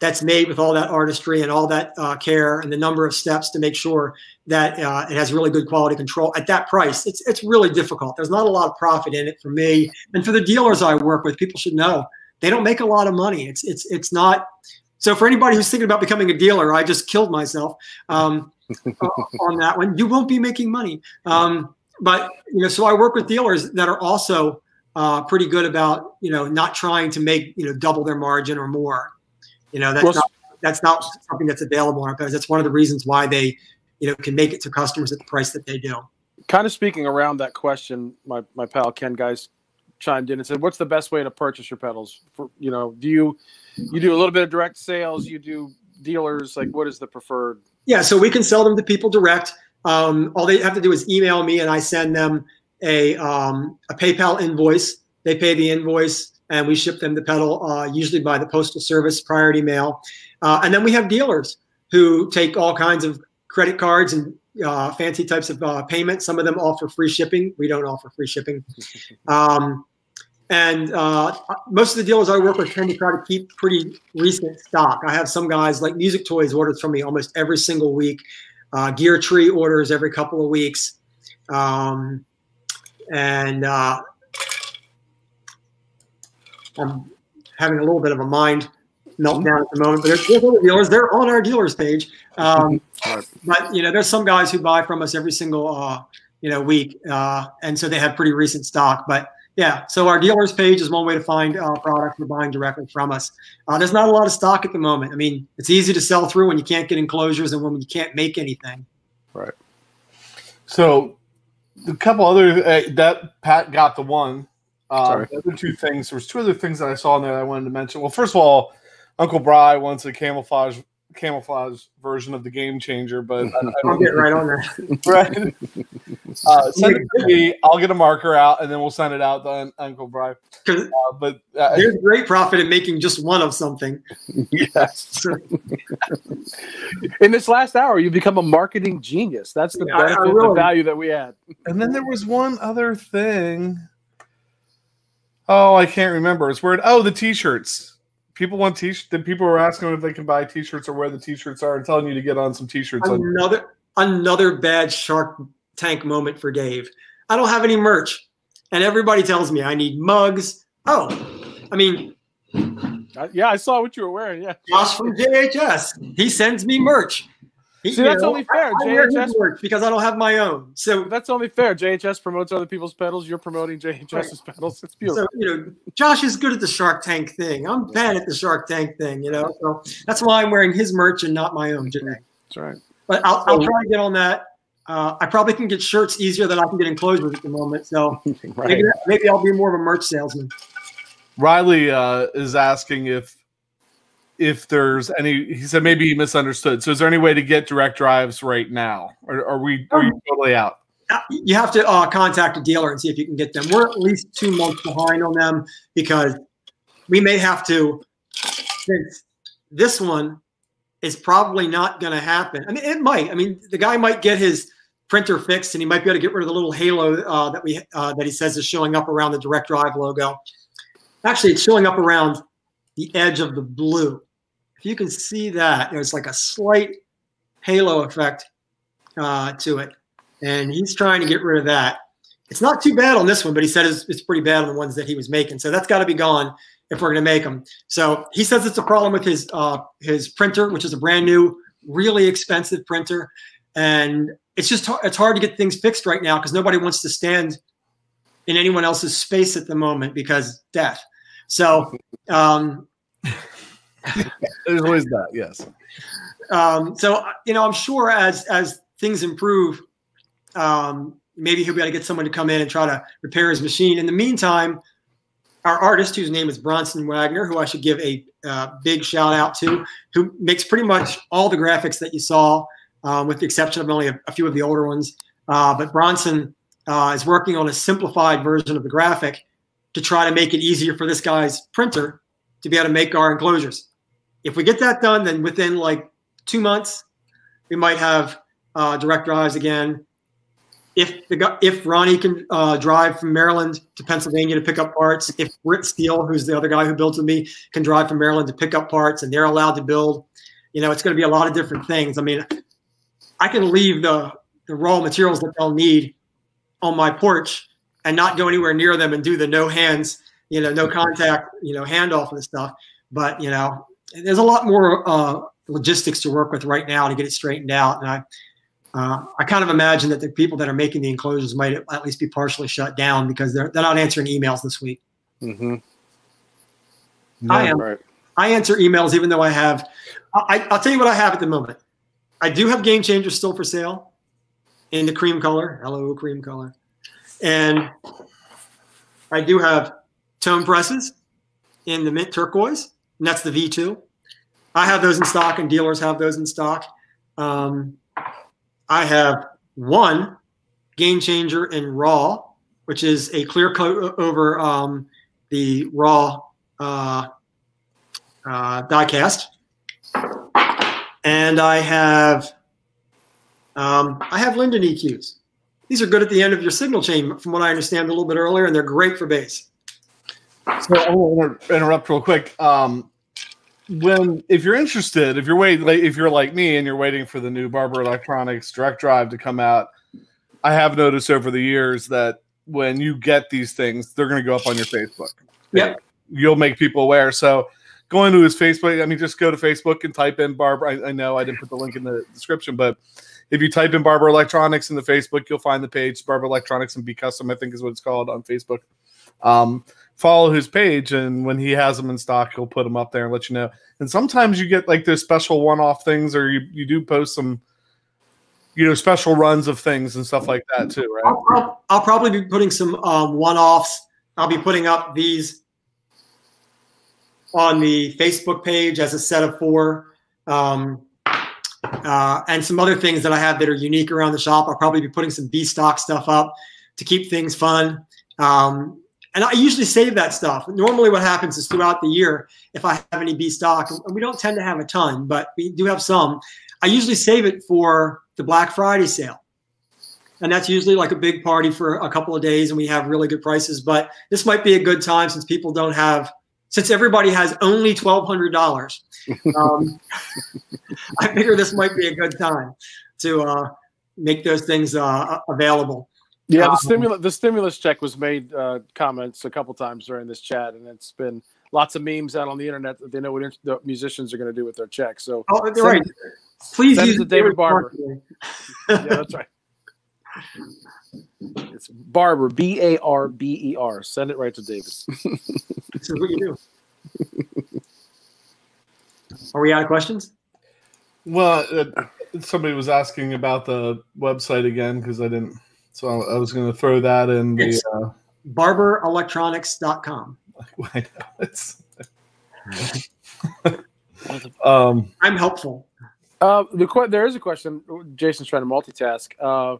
that's made with all that artistry and all that uh, care and the number of steps to make sure that uh, it has really good quality control at that price. It's it's really difficult. There's not a lot of profit in it for me and for the dealers I work with. People should know they don't make a lot of money. It's it's it's not. So for anybody who's thinking about becoming a dealer, I just killed myself um, (laughs) on that one. You won't be making money. Um, but you know, so I work with dealers that are also uh, pretty good about you know not trying to make you know double their margin or more. You know that's well, not that's not something that's available on our because that's one of the reasons why they you know can make it to customers at the price that they do. Kind of speaking around that question, my my pal Ken Guys chimed in and said, "What's the best way to purchase your pedals? For you know, do you you do a little bit of direct sales? You do dealers? Like, what is the preferred?" Yeah, so we can sell them to people direct. Um, all they have to do is email me, and I send them a um, a PayPal invoice. They pay the invoice, and we ship them the pedal, uh, usually by the postal service, priority mail. Uh, and then we have dealers who take all kinds of credit cards and uh, fancy types of uh, payment. Some of them offer free shipping. We don't offer free shipping. (laughs) Um, and uh, most of the dealers I work with tend to try to keep pretty recent stock. I have some guys like Music Toys orders from me almost every single week. Uh, Gear Tree orders every couple of weeks. Um, and uh, I'm having a little bit of a mind meltdown at the moment. But there's, there's other dealers; they're on our dealers page. Um, but you know, there's some guys who buy from us every single uh, you know week, uh, and so they have pretty recent stock. But yeah, so our dealers page is one way to find uh, products for buying directly from us. Uh, there's not a lot of stock at the moment. I mean, it's easy to sell through when you can't get enclosures and when you can't make anything. Right. So a couple other uh, that Pat got the one. Uh, the other two things. There was two other things that I saw in there that I wanted to mention. Well, first of all, Uncle Bry wants a camouflage camouflage version of the gain changer, but I, (laughs) will get right on that. (laughs) right. Uh, send it to me. I'll get a marker out, and then we'll send it out to Uncle Bry. Uh, but uh, there's great profit in making just one of something. (laughs) yes. in this last hour, you become a marketing genius. That's the yeah, benefit, really, the value that we add. And then there was one other thing. Oh, I can't remember. It's weird. Oh, the t-shirts people want t-shirts. The people were asking if they can buy t-shirts or where the t-shirts are and telling you to get on some t-shirts. Another another bad Shark Tank moment for Dave. I don't have any merch, and everybody tells me I need mugs. Oh, I mean, uh, yeah, I saw what you were wearing. Yeah, Josh from JHS, he sends me merch. See, that's know, only fair. I, I JHS works because I don't have my own. So that's only fair. JHS promotes other people's pedals. You're promoting JHS's right. pedals. It's beautiful. So you know, Josh is good at the Shark Tank thing. I'm bad at the Shark Tank thing. You know, so that's why I'm wearing his merch and not my own today. That's right. But I'll, I'll try to get on that. Uh, I probably can get shirts easier than I can get enclosures at the moment. So (laughs) right. maybe, maybe I'll be more of a merch salesman. Riley uh, is asking if if there's any he said maybe he misunderstood. So is there any way to get direct drives right now? Or are we are you totally out? uh, you have to uh, contact a dealer and see if you can get them. We're at least two months behind on them because we may have to since this one is probably not going to happen. I mean it might. I mean the guy might get his printer fixed and he might be able to get rid of the little halo uh, that we uh, that he says is showing up around the direct drive logo. Actually it's showing up around the edge of the blue if you can see that, there's like a slight halo effect uh, to it. And he's trying to get rid of that. It's not too bad on this one, but he said it's, it's pretty bad on the ones that he was making. So that's got to be gone if we're going to make them. So he says it's a problem with his uh, his printer, which is a brand new, really expensive printer, and it's just it's hard to get things fixed right now because nobody wants to stand in anyone else's space at the moment because death. So um, (laughs) There's always that, yes. Um, so you know, I'm sure as as things improve, um, maybe he'll be able to get someone to come in and try to repair his machine. In the meantime, our artist, whose name is Bronson Wagner, who I should give a uh, big shout out to, who makes pretty much all the graphics that you saw, um, with the exception of only a, a few of the older ones. Uh, but Bronson uh, is working on a simplified version of the graphic to try to make it easier for this guy's printer to be able to make our enclosures. If we get that done, then within like two months, we might have uh, direct drives again. If the if Ronnie can uh, drive from Maryland to Pennsylvania to pick up parts, if Britt Steele, who's the other guy who builds with me, can drive from Maryland to pick up parts, and they're allowed to build, you know, it's going to be a lot of different things. I mean, I can leave the the raw materials that they'll need on my porch and not go anywhere near them and do the no hands, you know, no contact, you know, handoff and stuff. But you know, there's a lot more uh, logistics to work with right now to get it straightened out. And I, uh, I kind of imagine that the people that are making the enclosures might at least be partially shut down because they're they're not answering emails this week. Mm-hmm. I am. Right. I answer emails even though I have. I, I'll tell you what I have at the moment. I do have Gain Changers still for sale in the cream color. Hello, cream color. And I do have tone presses in the mint turquoise, and that's the V2. I have those in stock, and dealers have those in stock. Um, I have one gain changer in raw, which is a clear coat over um, the raw uh, uh, diecast, and I have um, I have Linden EQs. These are good at the end of your signal chain, from what I understand a little bit earlier, and they're great for bass. So I want to interrupt real quick. Um, when if you're interested, if you're waiting, if you're like me and you're waiting for the new Barber Electronics Direct Drive to come out, I have noticed over the years that when you get these things, they're going to go up on your Facebook. Yeah, you'll make people aware. So going to his Facebook, I mean, just go to Facebook and type in Barber. I, I know I didn't put the link in the description, but if you type in Barber Electronics in the Facebook, you'll find the page Barber Electronics and Be Custom. I think is what it's called on Facebook. Um, follow his page, and when he has them in stock, he'll put them up there and let you know. And sometimes you get like those special one-off things, or you you do post some, you know, special runs of things and stuff like that too, right? I'll, I'll, I'll probably be putting some um, one-offs. I'll be putting up these on the Facebook page as a set of four. Um, uh, and some other things that I have that are unique around the shop. I'll probably be putting some B stock stuff up to keep things fun. Um, and I usually save that stuff. Normally, what happens is throughout the year, if I have any B stock, and we don't tend to have a ton, but we do have some, I usually save it for the Black Friday sale. And that's usually like a big party for a couple of days, and we have really good prices. But this might be a good time since people don't have, since everybody has only $1,200 (laughs) um, (laughs) I figure this might be a good time to uh, make those things uh, available. Yeah, the um, stimulus the stimulus check was made uh, comments a couple times during this chat, and it's been lots of memes out on the internet that they know what the musicians are going to do with their check. So, oh, send, right. Please send use it to David Barber. yeah, that's right. It's Barber, B A R B E R. Send it right to David. (laughs) this is what you do. Are we out of questions? Well, uh, somebody was asking about the website again because I didn't. So I was going to throw that in the uh, barberelectronics.com. (laughs) it's, (laughs) um, I'm helpful. Uh, the there is a question. Jason's trying to multitask. Uh,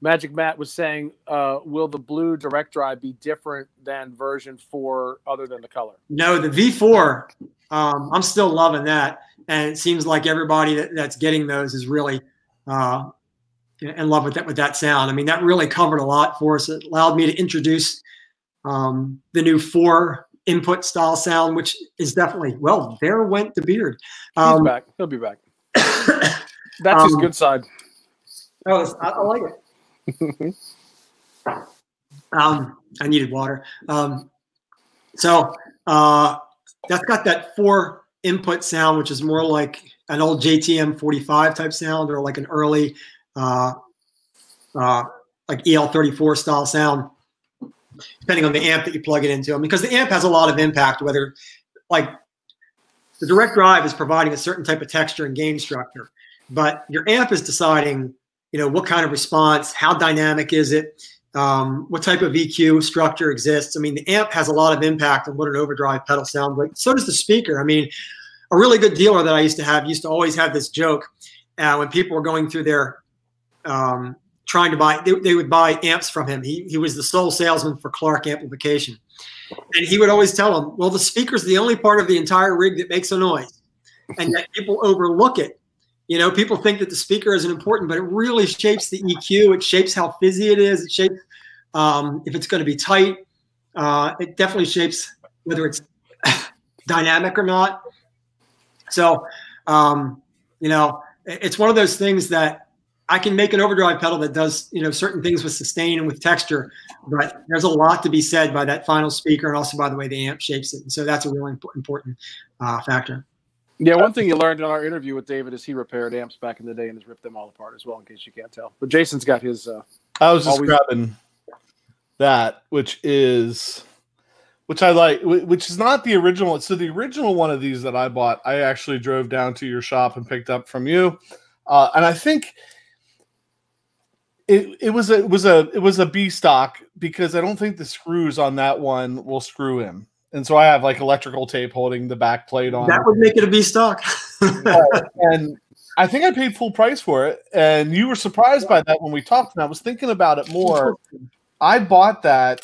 Magic Matt was saying, uh, will the blue direct drive be different than version four, other than the color? No, the V4 um, I'm still loving that, and it seems like everybody that, that's getting those is really uh, in love with that with that sound. I mean, that really covered a lot for us. It allowed me to introduce um, the new four input style sound, which is definitely well. There went the beard. Um, He's back. He'll be back. (coughs) That's his um, good side. Oh, I, I like it. (laughs) um, I needed water. Um, so uh, that's got that four input sound, which is more like an old JTM 45 type sound or like an early uh, uh, like EL34 style sound, depending on the amp that you plug it into. I mean, because the amp has a lot of impact, whether like the direct drive is providing a certain type of texture and gain structure, but your amp is deciding, you know, what kind of response, how dynamic is it, um, what type of EQ structure exists. I mean, the amp has a lot of impact on what an overdrive pedal sounds like. So does the speaker. I mean, a really good dealer that I used to have used to always have this joke uh, when people were going through their um, trying to buy, they, they, would buy amps from him. He, he was the sole salesman for Clark Amplification. And he would always tell them, well, the speaker's the only part of the entire rig that makes a noise. And that people overlook it. You know, people think that the speaker isn't important, but it really shapes the EQ. It shapes how fizzy it is. It shapes um, if it's going to be tight. Uh, it definitely shapes whether it's (laughs) dynamic or not. So, um, you know, it's one of those things that I can make an overdrive pedal that does, you know, certain things with sustain and with texture, but there's a lot to be said by that final speaker and also by the way the amp shapes it. And so that's a really important uh, factor. Yeah, one thing you learned in our interview with David is he repaired amps back in the day and has ripped them all apart as well, in case you can't tell. But Jason's got his. Uh, I was just always- grabbing that, which is which I like, which is not the original. So the original one of these that I bought, I actually drove down to your shop and picked up from you, uh, and I think it, it was a it was a it was a B stock because I don't think the screws on that one will screw in, and so I have like electrical tape holding the back plate on. That would make it a B stock. (laughs) and I think I paid full price for it, and you were surprised by that when we talked. And I was thinking about it more. I bought that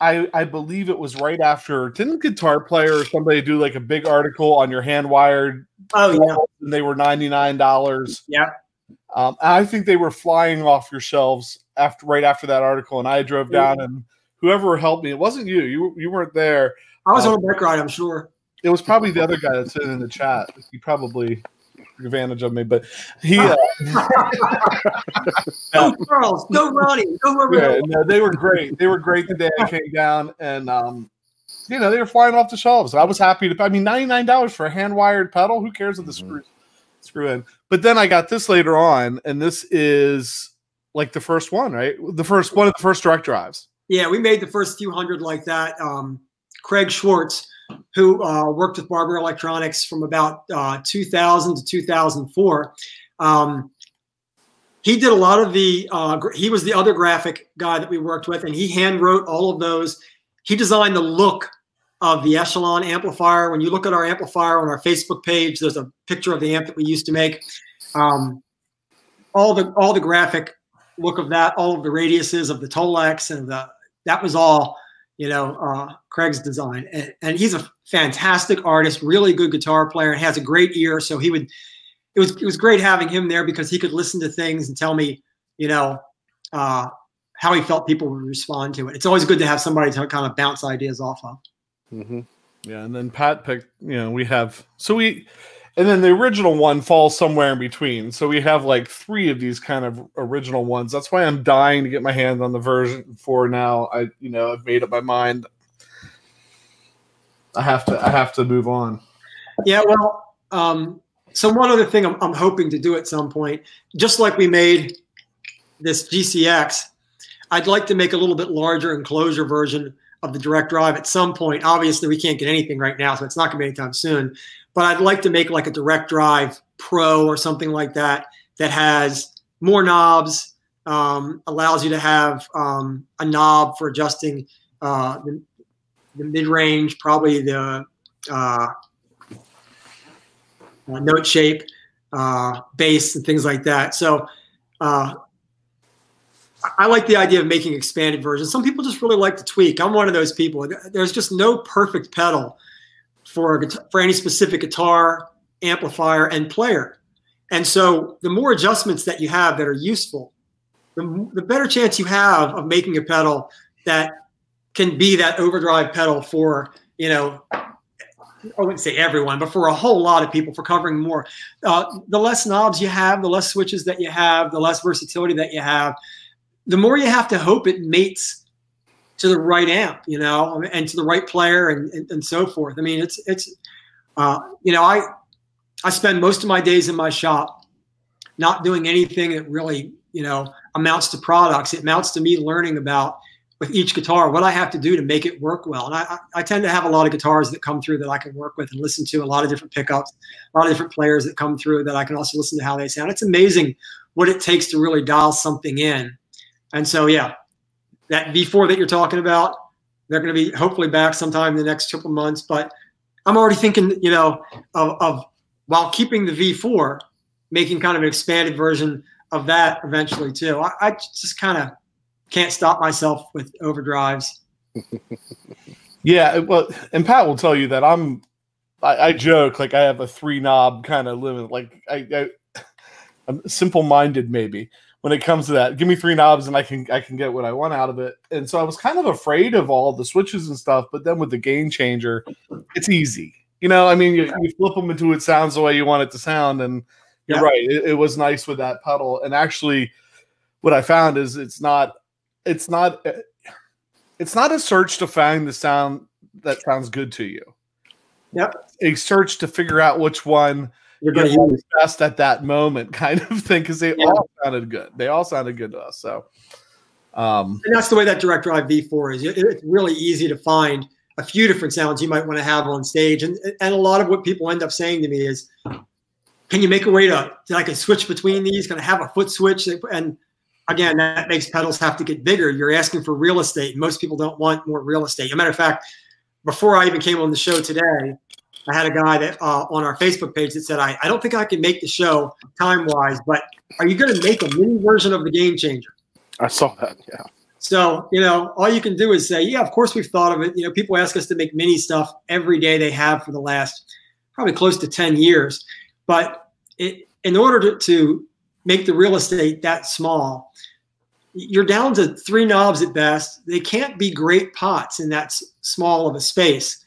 I, I believe it was right after didn't guitar player or somebody do like a big article on your hand wired oh yeah and they were $99 yeah um, i think they were flying off your shelves after right after that article and i drove down and whoever helped me it wasn't you you, you weren't there i was um, on a bike ride i'm sure it was probably the other guy that's in the chat he probably took advantage of me, but he. Uh, (laughs) go Charles, go Ronnie, go Yeah, no, they were great. They were great the day I came down, and um, you know they were flying off the shelves. I was happy to. I mean, ninety nine dollars for a hand wired pedal. Who cares if the screw screw in? But then I got this later on, and this is like the first one, right? The first one of the first direct drives. Yeah, we made the first few hundred like that. Um, Craig Schwartz who uh, worked with Barber Electronics from about uh, 2000 to 2004. Um, he did a lot of the, uh, he was the other graphic guy that we worked with, and he hand wrote all of those. He designed the look of the Echelon amplifier. When you look at our amplifier on our Facebook page, there's a picture of the amp that we used to make. Um, all the all the graphic look of that, all of the radiuses of the Tolex, and the that was all you know, uh, Craig's design. And, and, he's a fantastic artist, really good guitar player, and has a great ear. So he would, it was it was great having him there because he could listen to things and tell me, you know, uh, how he felt people would respond to it. It's always good to have somebody to kind of bounce ideas off of. Mm-hmm. Yeah, and then Pat picked. You know, we have so we and then the original one falls somewhere in between. So we have like three of these kind of original ones. That's why I'm dying to get my hands on the version four now. I you know I've made up my mind. I have to I have to move on. Yeah, well, um, so one other thing I'm, I'm hoping to do at some point, just like we made this GCX, I'd like to make a little bit larger enclosure version of the direct drive at some point. Obviously, we can't get anything right now, so it's not going to be anytime soon but I'd like to make like a direct drive pro or something like that that has more knobs, um, allows you to have um, a knob for adjusting uh, the, the mid range, probably the uh, uh, note shape, uh, bass, and things like that. So uh, I like the idea of making expanded versions. Some people just really like to tweak. I'm one of those people. There's just no perfect pedal for a, for any specific guitar, amplifier, and player. And so the more adjustments that you have that are useful, the, the better chance you have of making a pedal that can be that overdrive pedal for, you know, I wouldn't say everyone, but for a whole lot of people, for covering more. Uh, the less knobs you have, the less switches that you have, the less versatility that you have, the more you have to hope it mates to the right amp, you know, and to the right player and, and, and so forth. I mean, it's, it's, uh, you know, I, I spend most of my days in my shop not doing anything that really, you know, amounts to products. It amounts to me learning about with each guitar what I have to do to make it work well. And I, I tend to have a lot of guitars that come through that I can work with and listen to, a lot of different pickups, a lot of different players that come through that I can also listen to how they sound. It's amazing what it takes to really dial something in. And so, yeah, that V4 that you're talking about, they're going to be hopefully back sometime in the next couple months. But I'm already thinking, you know, of, of while keeping the V4, making kind of an expanded version of that eventually too. I, I just kind of can't stop myself with overdrives. (laughs) yeah, well, and Pat will tell you that I'm. I, I joke like I have a three knob kind of limit. Like I, I (laughs) I'm simple minded maybe when it comes to that. Give me three knobs and I can I can get what I want out of it. And so I was kind of afraid of all the switches and stuff. But then with the gain changer, it's easy. You know, I mean, you, you flip them until it sounds the way you want it to sound, and you're yeah. right. It, it was nice with that pedal. And actually, what I found is it's not it's not eh, it's not a search to find the sound that sounds good to you. Yep. A search to figure out which one you're going to use best at that moment, (laughs) kind of thing, because they yeah. all sounded good. They all sounded good to us. So, um, and that's the way that Direct Drive V4 is. It's really easy to find a few different sounds you might want to have on stage, and and a lot of what people end up saying to me is, "Can you make a way to that I can switch between these? Can I have a foot switch?" And again, that makes pedals have to get bigger. You're asking for real estate. Most people don't want more real estate. As a matter of fact, before I even came on the show today, I had a guy that uh, on our Facebook page that said, I, I don't think I can make the show time wise, but are you going to make a mini version of the gain changer? I saw that. Yeah. So, you know, all you can do is say, yeah, of course we've thought of it. You know, people ask us to make mini stuff every day they have for the last probably close to 10 years. But it, in order to, to make the real estate that small, you're down to three knobs at best. They can't be great pots in that small of a space.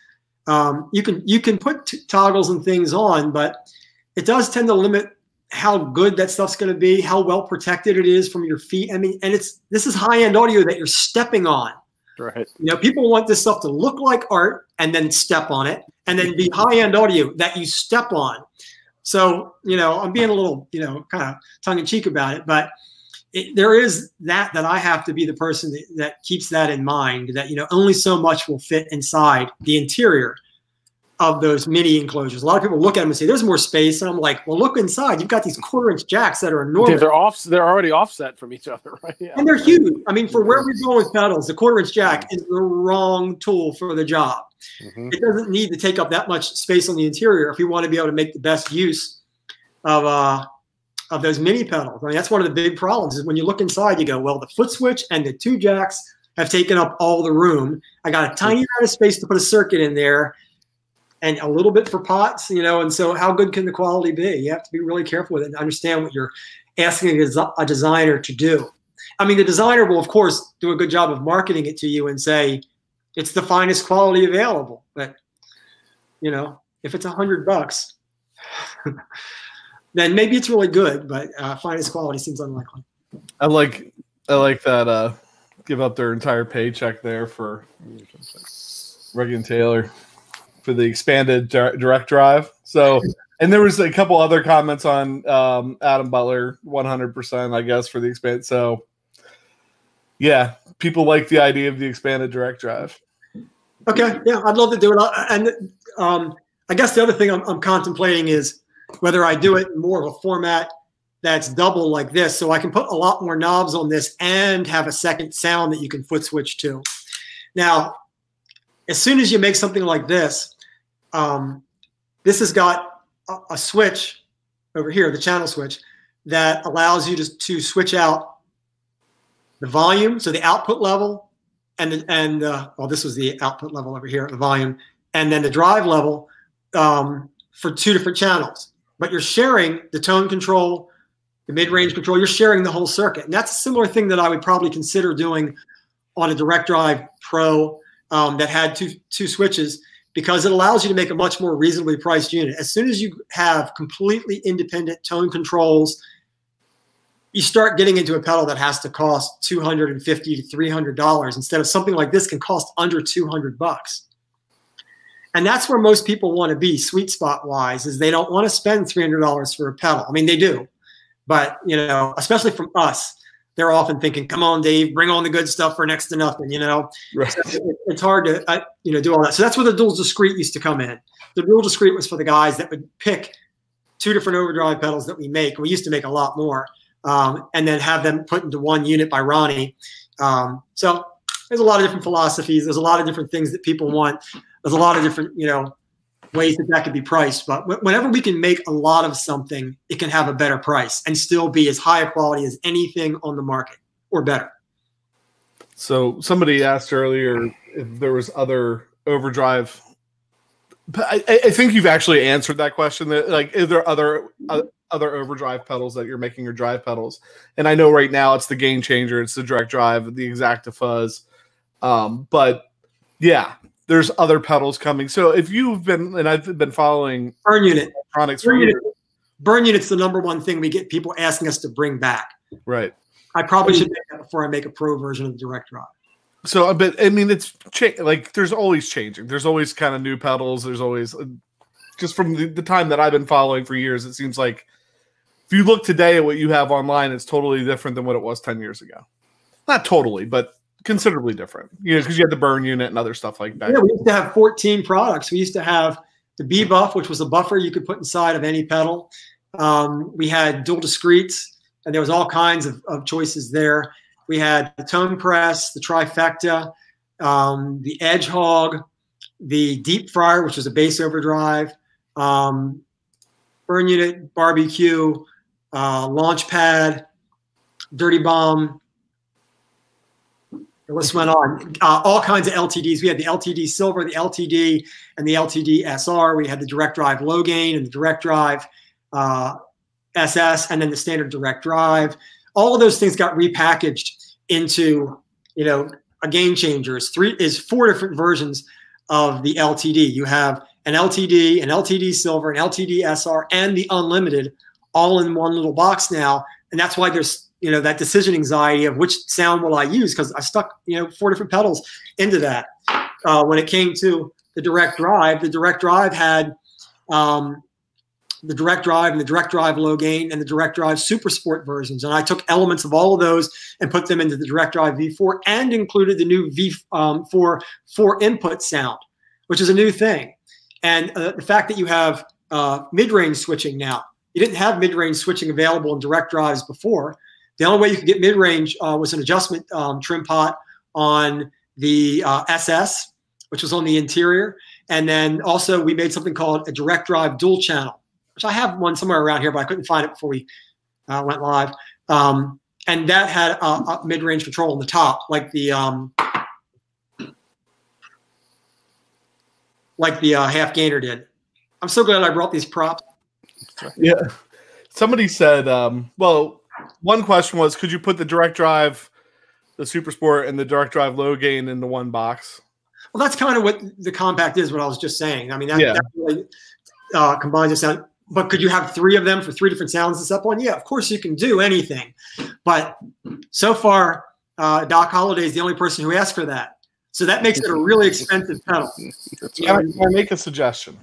Um, you can you can put t- toggles and things on, but it does tend to limit how good that stuff's going to be, how well protected it is from your feet. I mean, and it's this is high end audio that you're stepping on. Right. You know, people want this stuff to look like art and then step on it, and then be high end audio that you step on. So, you know, I'm being a little, you know, kind of tongue in cheek about it, but it, there is that that I have to be the person that, that keeps that in mind. That you know, only so much will fit inside the interior of those mini enclosures. A lot of people look at them and say, "There's more space," and I'm like, "Well, look inside. You've got these quarter-inch jacks that are enormous. they're off. They're already offset from each other, (laughs) right? Yeah. And they're huge. I mean, for where we're going with pedals, the quarter-inch jack is the wrong tool for the job. Mm-hmm. It doesn't need to take up that much space on the interior if you want to be able to make the best use of uh, of those mini pedals. I mean, that's one of the big problems is when you look inside, you go, well, the foot switch and the two jacks have taken up all the room. I got a tiny amount of space to put a circuit in there and a little bit for pots, you know, and so how good can the quality be? You have to be really careful with it and understand what you're asking a designer to do. I mean, the designer will, of course, do a good job of marketing it to you and say it's the finest quality available. But, you know, if it's a hundred bucks, then maybe it's really good, but uh, finest quality seems unlikely. I like I like that. Uh, give up their entire paycheck there for Regan Taylor for the expanded direct drive. So, and there was a couple other comments on um, Adam Butler, 100%, I guess, for the expand. So, yeah, people like the idea of the expanded direct drive. Okay, yeah, I'd love to do it. And um, I guess the other thing I'm, I'm contemplating is whether I do it in more of a format that's double like this, so I can put a lot more knobs on this and have a second sound that you can foot switch to. Now, as soon as you make something like this, um, this has got a, a, switch over here, the channel switch, that allows you to, to switch out the volume, so the output level, and the, and uh, well, this was the output level over here, the volume, and then the drive level um, for two different channels but you're sharing the tone control, the mid-range control. You're sharing the whole circuit, and that's a similar thing that I would probably consider doing on a Direct Drive Pro um, that had two two switches because it allows you to make a much more reasonably priced unit. As soon as you have completely independent tone controls, you start getting into a pedal that has to cost 250 to 300 dollars instead of something like this can cost under 200 bucks and that's where most people want to be sweet spot wise is they don't want to spend $300 for a pedal. I mean they do but you know especially from us they're often thinking come on dave bring on the good stuff for next to nothing you know? Right. so it, it's hard to uh, you know do all that. So that's where the dual discrete used to come in. The dual discrete was for the guys that would pick two different overdrive pedals that we make. We used to make a lot more um, and then have them put into one unit by ronnie. Um, so there's a lot of different philosophies. There's a lot of different things that people want there's a lot of different, you know, ways that that could be priced. But whenever we can make a lot of something, it can have a better price and still be as high a quality as anything on the market or better. So somebody asked earlier if there was other overdrive. I, I think you've actually answered that question. That like, is there other uh, other overdrive pedals that you're making your drive pedals? And I know right now it's the Gain Changer, it's the direct drive, the Exacta Fuzz. Um, but yeah, there's other pedals coming. So if you've been and I've been following Burn unit. electronics for Burn years, unit. Burn unit's the number one thing we get people asking us to bring back. right? I probably should make that before I make a pro version of the direct drive. So, uh, but I mean, it's cha- like there's always changing. There's always kind of new pedals. There's always uh, just from the, the time that I've been following for years. It seems like if you look today at what you have online, it's totally different than what it was ten years ago. Not totally, but considerably different. You know, because you had the burn unit and other stuff like that. Yeah, we used to have 14 products. We used to have the B buff, which was a buffer you could put inside of any pedal. Um, we had dual discretes, and there was all kinds of, of choices there. We had the tone press, the trifecta, um, the edge hog, the deep fryer, which was a bass overdrive, um, burn unit, barbecue, uh, launch pad, dirty bomb. List went on. Uh, all kinds of LTDs. We had the LTD Silver, the LTD, and the LTD SR. We had the direct drive low gain and the direct drive uh, SS, and then the standard direct drive. All of those things got repackaged into, you know, a gain changer. Is three is four different versions of the LTD. You have an LTD, an LTD Silver, an LTD SR, and the Unlimited, all in one little box now. And that's why there's you know that decision anxiety of which sound will I use because I stuck you know four different pedals into that. Uh, when it came to the direct drive, the direct drive had um, the direct drive and the direct drive low gain and the direct drive super sport versions. And I took elements of all of those and put them into the direct drive V4 and included the new V4 um, four input sound, which is a new thing. And uh, the fact that you have uh, mid range switching now, you didn't have mid range switching available in direct drives before. The only way you could get mid range uh, was an adjustment um, trim pot on the uh, SS, which was on the interior. And then also we made something called a direct drive dual channel, which I have one somewhere around here, but I couldn't find it before we uh, went live. Um, and that had a, a mid range control on the top, like the um, like the uh, half gainer did. I'm so glad I brought these props. Yeah. Somebody said, um, well, one question was, could you put the direct drive, the Super Sport, and the direct drive low gain into one box? Well, that's kind of what the compact is. What I was just saying. I mean, that, Yeah. that really uh, combines the sound. But could you have three of them for three different sounds to set on? Yeah, of course you can do anything. But so far, uh, Doc Holliday is the only person who asked for that. So that makes it a really expensive pedal. Can I, can I make a suggestion?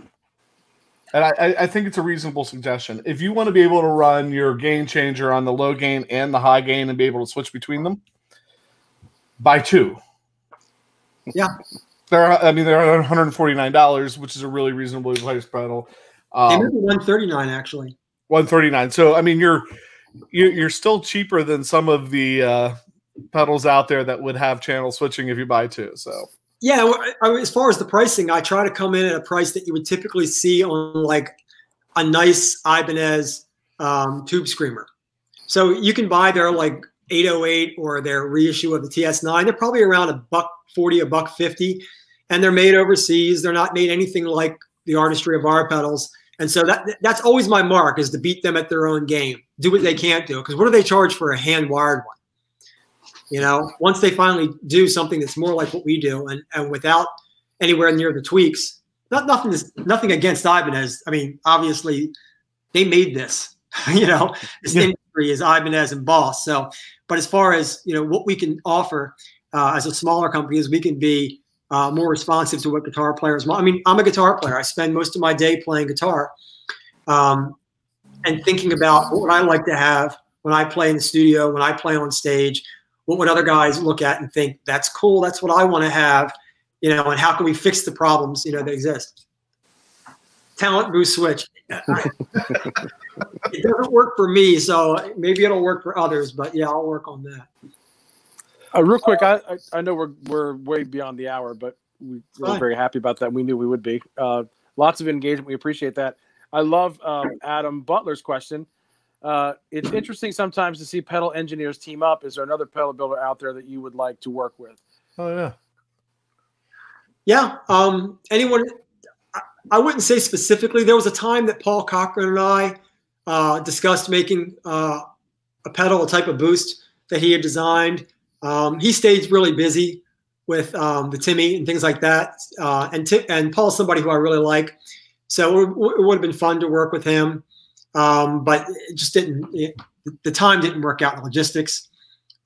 And I, I- think it's a reasonable suggestion. If you want to be able to run your gain changer on the low gain and the high gain and be able to switch between them, buy two. Yeah. They're, I mean, they're $149, which is a really reasonably priced pedal. They Um, be 139 actually. 139 so i mean you're you're you're still cheaper than some of the uh pedals out there that would have channel switching if you buy two so Yeah, as far as the pricing, I try to come in at a price that you would typically see on like a nice Ibanez um, tube screamer. So you can buy their like 808 or their reissue of the TS9. They're probably around a buck 40, a buck 50, and they're made overseas. They're not made anything like the artistry of our pedals. And so that that's always my mark is to beat them at their own game. Do what they can't do. Because what do they charge for a hand wired one? You know, once they finally do something that's more like what we do, and and without anywhere near the tweaks, not nothing is nothing against Ibanez. I mean, obviously, they made this. (laughs) you know, this Yeah. industry is Ibanez and Boss. So, but as far as you know, what we can offer uh, as a smaller company is we can be uh, more responsive to what guitar players want. I mean, I'm a guitar player. I spend most of my day playing guitar um, and thinking about what I like to have when I play in the studio, when I play on stage. What would other guys look at and think that's cool? That's what I want to have, you know. And how can we fix the problems you know that exist? Talent boost switch. it doesn't work for me, so maybe it'll work for others. But yeah, I'll work on that. Uh, real quick, I, I I know we're we're way beyond the hour, but we, we're very happy about that. We knew we would be. Uh, lots of engagement. We appreciate that. I love um, Adam Butler's question. Uh, it's interesting sometimes to see pedal engineers team up. Is there another pedal builder out there that you would like to work with? Oh yeah. Yeah. Um, anyone? I, I wouldn't say specifically. There was a time that Paul Cochrane and I uh, discussed making uh, a pedal, a type of boost that he had designed. Um, he stayed really busy with um, the Timmy and things like that. Uh, and Tim, and Paul's somebody who I really like, so it, it would have been fun to work with him. Um, but it just didn't. It, the time didn't work out in logistics.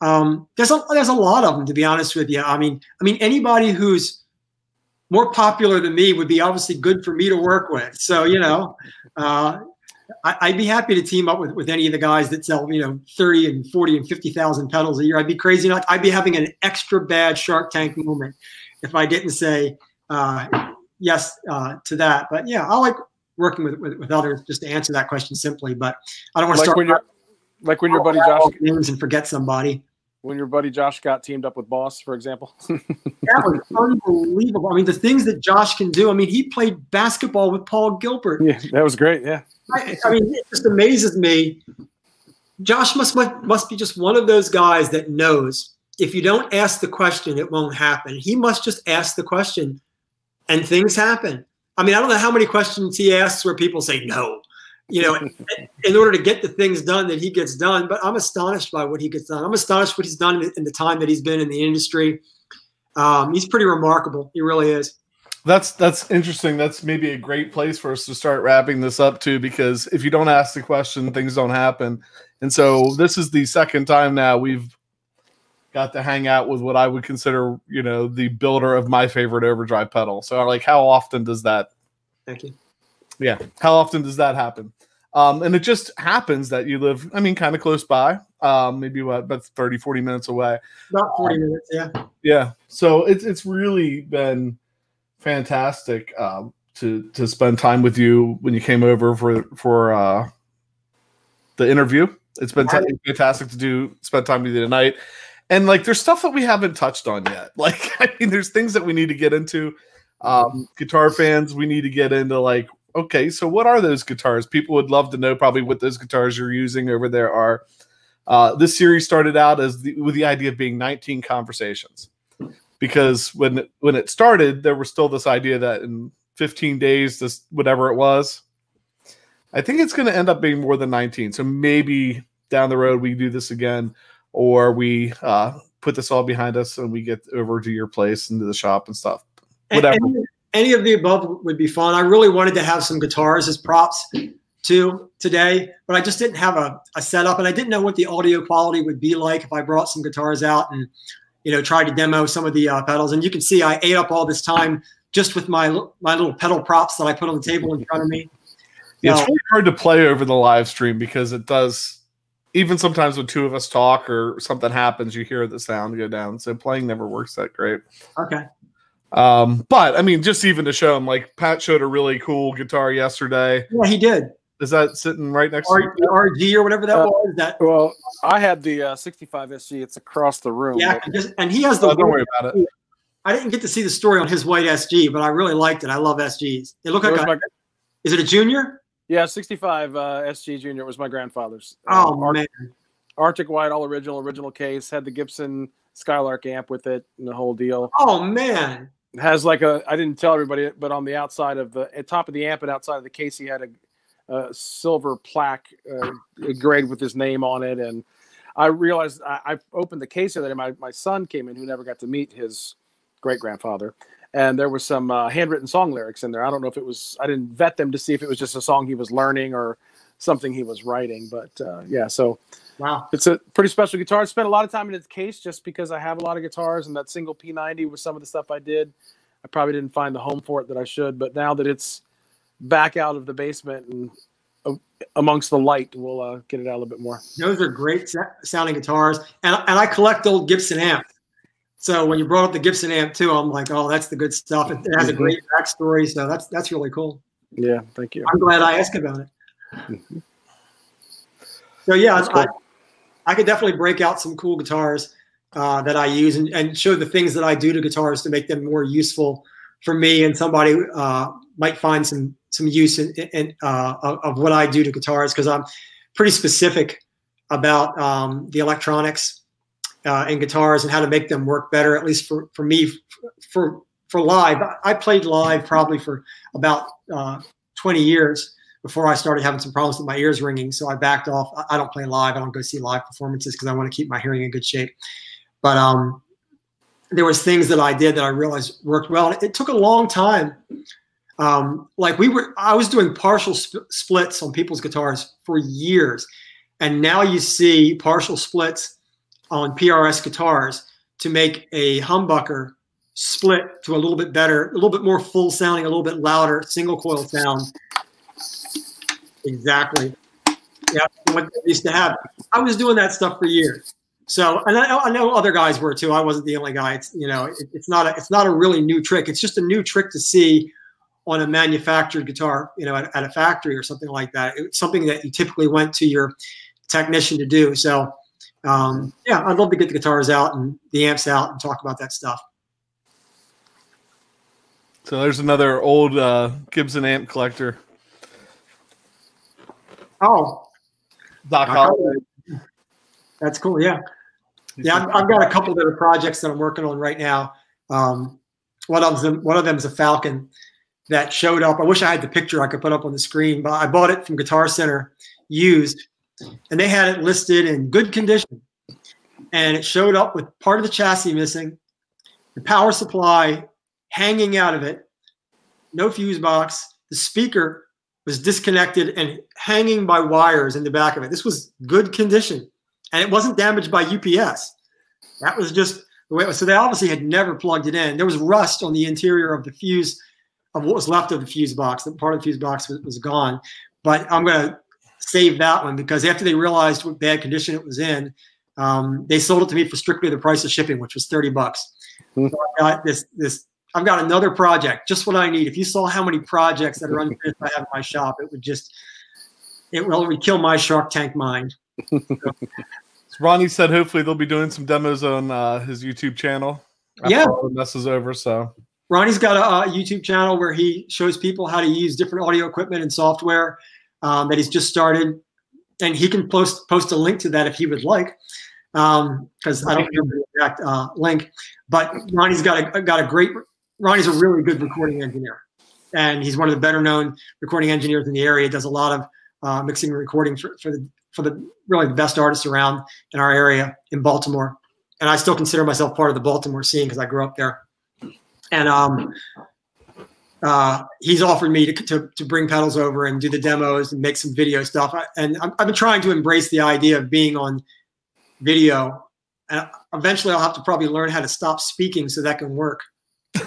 Um, there's a there's a lot of them to be honest with you. I mean, I mean anybody who's more popular than me would be obviously good for me to work with. So you know, uh, I, would be happy to team up with, with any of the guys that sell, you know, 30 and 40 and 50,000 pedals a year. I'd be crazy not, I'd be having an extra bad Shark Tank moment if I didn't say uh, yes uh, to that. But yeah, I like working with, with, with, others just to answer that question simply. But I don't want to like start when like when your buddy Josh names and forget somebody. When your buddy Josh got teamed up with Boss, for example. (laughs) that was unbelievable. I mean, the things that Josh can do. I mean, he played basketball with Paul Gilbert. Yeah, that was great. Yeah. I, I mean, it just amazes me. Josh must must be just one of those guys that knows if you don't ask the question, it won't happen. He must just ask the question, and things happen. I mean, I don't know how many questions he asks where people say no, you know, (laughs) in order to get the things done that he gets done. But I'm astonished by what he gets done. I'm astonished what he's done in the time that he's been in the industry. Um, he's pretty remarkable. He really is. That's that's interesting. That's maybe a great place for us to start wrapping this up too, because if you don't ask the question, things don't happen. And so this is the second time now we've got to hang out with what I would consider, you know, the builder of my favorite overdrive pedal. So like how often does that Thank you. Yeah. How often does that happen? Um, and it just happens that you live, I mean, kind of close by, um, maybe what, about 30, 40 minutes away. About 40 um, minutes, yeah. Yeah. So it's it's really been fantastic um, to to spend time with you when you came over for for uh, the interview. It's been t- fantastic to do spend time with you tonight. And like, there's stuff that we haven't touched on yet. (laughs) Like, I mean, there's things that we need to get into. Um, guitar fans, we need to get into like, okay, so what are those guitars? People would love to know probably what those guitars you're using over there are. Uh, this series started out as the, with the idea of being 19 conversations because when when it started, there was still this idea that in 15 days, this whatever it was, I think it's going to end up being more than 19. So maybe down the road we do this again, or we uh, put this all behind us and we get over to your place and to the shop and stuff. Whatever. Any, any of the above would be fun. I really wanted to have some guitars as props too today, but I just didn't have a, a setup and I didn't know what the audio quality would be like if I brought some guitars out and you know, tried to demo some of the uh, pedals. And you can see I ate up all this time just with my my little pedal props that I put on the table in front of me. Yeah, it's really hard to play over the live stream because it does. Even sometimes when two of us talk or something happens, you hear the sound go down. So playing never works that great. Okay. Um, but I mean, just even to show him, like Pat showed a really cool guitar yesterday. Yeah, he did. Is that sitting right next R- to you? RG or whatever that uh, was? That well, I had the uh, 65 SG. It's across the room. Yeah, and he has the. Oh, don't worry about it. I didn't get to see the story on his white SG, but I really liked it. I love SGs. It looked like a, my, is it a junior? Yeah, 65 uh, SG Junior was my grandfather's. Oh um, man, Arctic White, all original, original case. Had the Gibson Skylark amp with it and the whole deal. Oh man, it has like a. I didn't tell everybody, but on the outside of the at top of the amp and outside of the case, he had a a silver plaque uh, engraved with his name on it. And I realized I, I opened the case the other day. My, my son came in who never got to meet his great grandfather. And there was some uh, handwritten song lyrics in there. I don't know if it was, I didn't vet them to see if it was just a song he was learning or something he was writing. But uh, yeah, so wow, it's a pretty special guitar. I spent a lot of time in its case just because I have a lot of guitars and that single P90 was some of the stuff I did. I probably didn't find the home for it that I should, but now that it's back out of the basement and uh, amongst the light, we'll uh, get it out a little bit more. Those are great sounding guitars, and and I collect old Gibson amps. So when you brought up the Gibson amp too, I'm like, oh, that's the good stuff. It, it has a mm-hmm. great backstory, so that's that's really cool. Yeah, thank you. I'm glad I asked about it. So yeah, I, I could definitely break out some cool guitars uh, that I use and, and show the things that I do to guitars to make them more useful for me and somebody uh, might find some some use in, in uh, of, of, what I do to guitars because I'm pretty specific about um, the electronics uh, and guitars and how to make them work better. At least for for me, for for live, I played live probably for about uh, 20 years before I started having some problems with my ears ringing. So I backed off. I don't play live. I don't go see live performances because I want to keep my hearing in good shape. But um, there was things that I did that I realized worked well. It took a long time. Um, like we were, I was doing partial sp- splits on people's guitars for years, and now you see partial splits on PRS guitars to make a humbucker split to a little bit better, a little bit more full sounding, a little bit louder single coil sound. Exactly. Yeah, what they used to have. I was doing that stuff for years. So, and I, I, know other guys were too. I wasn't the only guy. It's you know, it, it's not a it's not a really new trick. It's just a new trick to see on a manufactured guitar, you know, at, at a factory or something like that. It's something that you typically went to your technician to do. So, um, yeah, I'd love to get the guitars out and the amps out and talk about that stuff. So there's another old uh, Gibson amp collector. Oh, Doc that's cool. Yeah. Yeah, I've, I've, got a couple of other projects that I'm working on right now. Um, one of them, one of them is a Falcon that showed up. I wish I had the picture I could put up on the screen, but I bought it from Guitar Center used, and they had it listed in good condition. And it showed up with part of the chassis missing, the power supply hanging out of it, no fuse box. The speaker was disconnected and hanging by wires in the back of it. This was good condition and it wasn't damaged by UPS. That was just the way it was. So they obviously had never plugged it in. There was rust on the interior of the fuse, of what was left of the fuse box. The part of the fuse box was, was gone. But I'm going to save that one because after they realized what bad condition it was in, um, they sold it to me for strictly the price of shipping, which was 30 bucks. Hmm. So I got this, this, I've got another project, just what I need. If you saw how many projects that are (laughs) unfinished I have in my shop, it would just, it would kill my Shark Tank mind. So, Ronnie said hopefully they'll be doing some demos on uh, his YouTube channel. yeah, all the mess is over. So Ronnie's got a, a, YouTube channel where he shows people how to use different audio equipment and software um, that he's just started, and he can post post a link to that if he would like, Um, because um, I don't remember the exact uh, link. But Ronnie's got a got a great. Ronnie's a really good recording engineer, and he's one of the better known recording engineers in the area. Does a lot of uh, mixing and recording for, for the for the really the best artists around in our area in Baltimore. And I still consider myself part of the Baltimore scene because I grew up there. And um, uh, he's offered me to, to, to, bring pedals over and do the demos and make some video stuff. And i have been trying to embrace the idea of being on video. And eventually, I'll have to probably learn how to stop speaking so that can work. (laughs)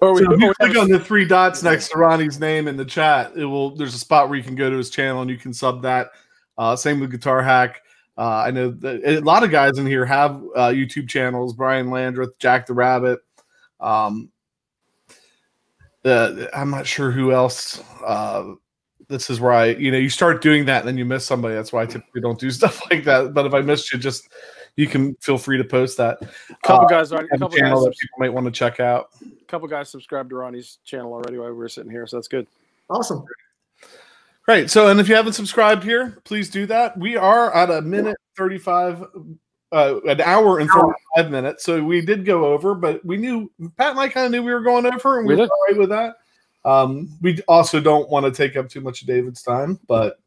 Or we, so if you click on the three dots next to Ronnie's name in the chat, it will. There's a spot where you can go to his channel and you can sub that. Uh, same with Guitar Hack. Uh, I know that a lot of guys in here have uh, YouTube channels. Brian Landreth, Jack the Rabbit. Um, uh, I'm not sure who else. Uh, this is where I, you know, you start doing that and then you miss somebody. That's why I typically don't do (laughs) stuff like that. But if I missed you, just you can feel free to post that. A couple uh, guys already, a couple channel guys that people might want to check out. A couple guys subscribed to Ronnie's channel already while we were sitting here, so that's good. Awesome. Great. So, and if you haven't subscribed here, please do that. We are at a minute 35, uh, an hour and 35 minutes. So we did go over, but we knew, Pat and I kind of knew we were going over, and we, we were all right with that. Um, we also don't want to take up too much of David's time, but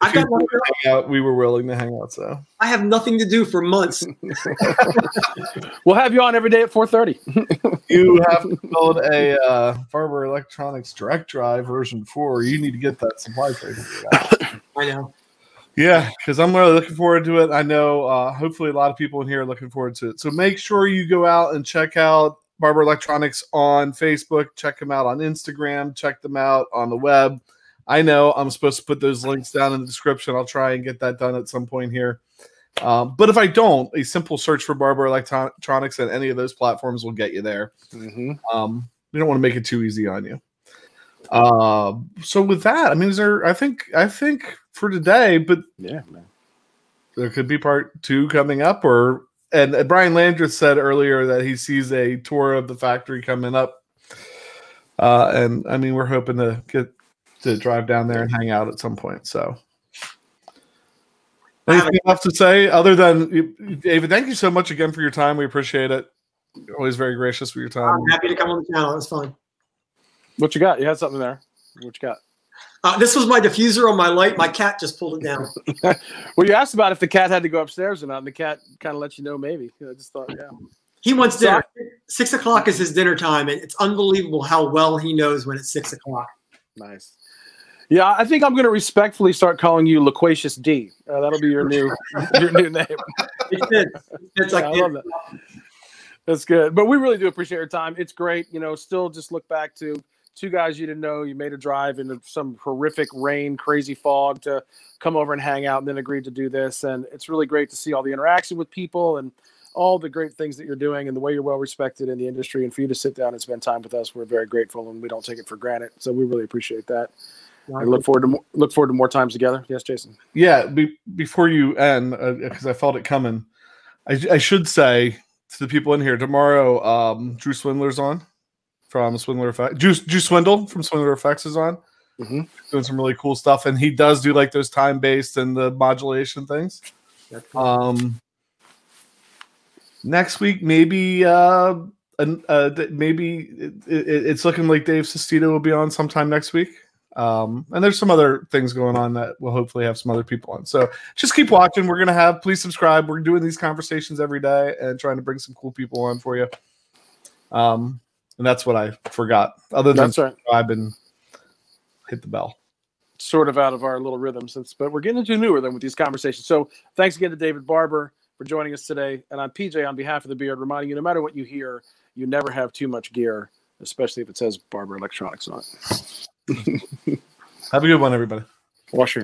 I got hang out, we were willing to hang out. So I have nothing to do for months. (laughs) (laughs) we'll have you on every day at four thirty. you have to build a uh, Barber Electronics Direct Drive version four. You need to get that supply trade. I know. Yeah, because I'm really looking forward to it. I know. Uh, hopefully, a lot of people in here are looking forward to it. So make sure you go out and check out Barber Electronics on Facebook. Check them out on Instagram. Check them out on the web. I know I'm supposed to put those links down in the description. I'll try and get that done at some point here. Um, but if I don't, a simple search for Barber Electronics and any of those platforms will get you there. Mm-hmm. Um, we don't want to make it too easy on you. Uh, so with that, I mean, is there? I think I think for today, but yeah, man. there could be part two coming up, or and Brian Landreth said earlier that he sees a tour of the factory coming up. Uh, and I mean, we're hoping to get to drive down there and hang out at some point. So Anything else to say other than David? Thank you so much again for your time. We appreciate it. You're always very gracious with your time. I'm happy to come on the channel. It's fun. What you got? You had something there. What you got? Uh, this was my diffuser on my light. My cat just pulled it down. (laughs) well, you asked about if the cat had to go upstairs or not, and the cat kind of let you know maybe. I just thought, yeah. He wants dinner. Six o'clock is his dinner time, and it's unbelievable how well he knows when it's six o'clock. Nice. Yeah, I think I'm going to respectfully start calling you Loquacious D. Uh, that'll be your new (laughs) your new name. It's, it's like yeah, I love that. That's good. But we really do appreciate your time. It's great. You know, still just look back to two guys you didn't know. You made a drive into some horrific rain, crazy fog to come over and hang out, and then agreed to do this. And it's really great to see all the interaction with people and all the great things that you're doing and the way you're well respected in the industry. And for you to sit down and spend time with us, we're very grateful and we don't take it for granted. So we really appreciate that. I look forward to more, look forward to more times together. Yes, Jason. Yeah. Be, before you end, because uh, I felt it coming, I, I, should say to the people in here tomorrow, um, Drew Swindler's on from Swindler Effect. Drew, Drew Swindle from Swindler Effects is on. Mm-hmm. Doing some really cool stuff, and he does do like those time based and the modulation things. Um, next week maybe uh, uh maybe it, it, it's looking like Dave Sestito will be on sometime next week. Um, and there's some other things going on that we'll hopefully have some other people on. So just keep watching. We're gonna have please subscribe. We're doing these conversations every day and trying to bring some cool people on for you. Um, and that's what I forgot. Other than that's right. subscribe and hit the bell. Sort of out of our little rhythm since, but we're getting into a new rhythm with these conversations. So thanks again to David Barber for joining us today. And I'm PJ on behalf of the Beard, reminding you no matter what you hear, you never have too much gear, especially if it says Barber Electronics on it. (laughs) have a good one, everybody. Wash your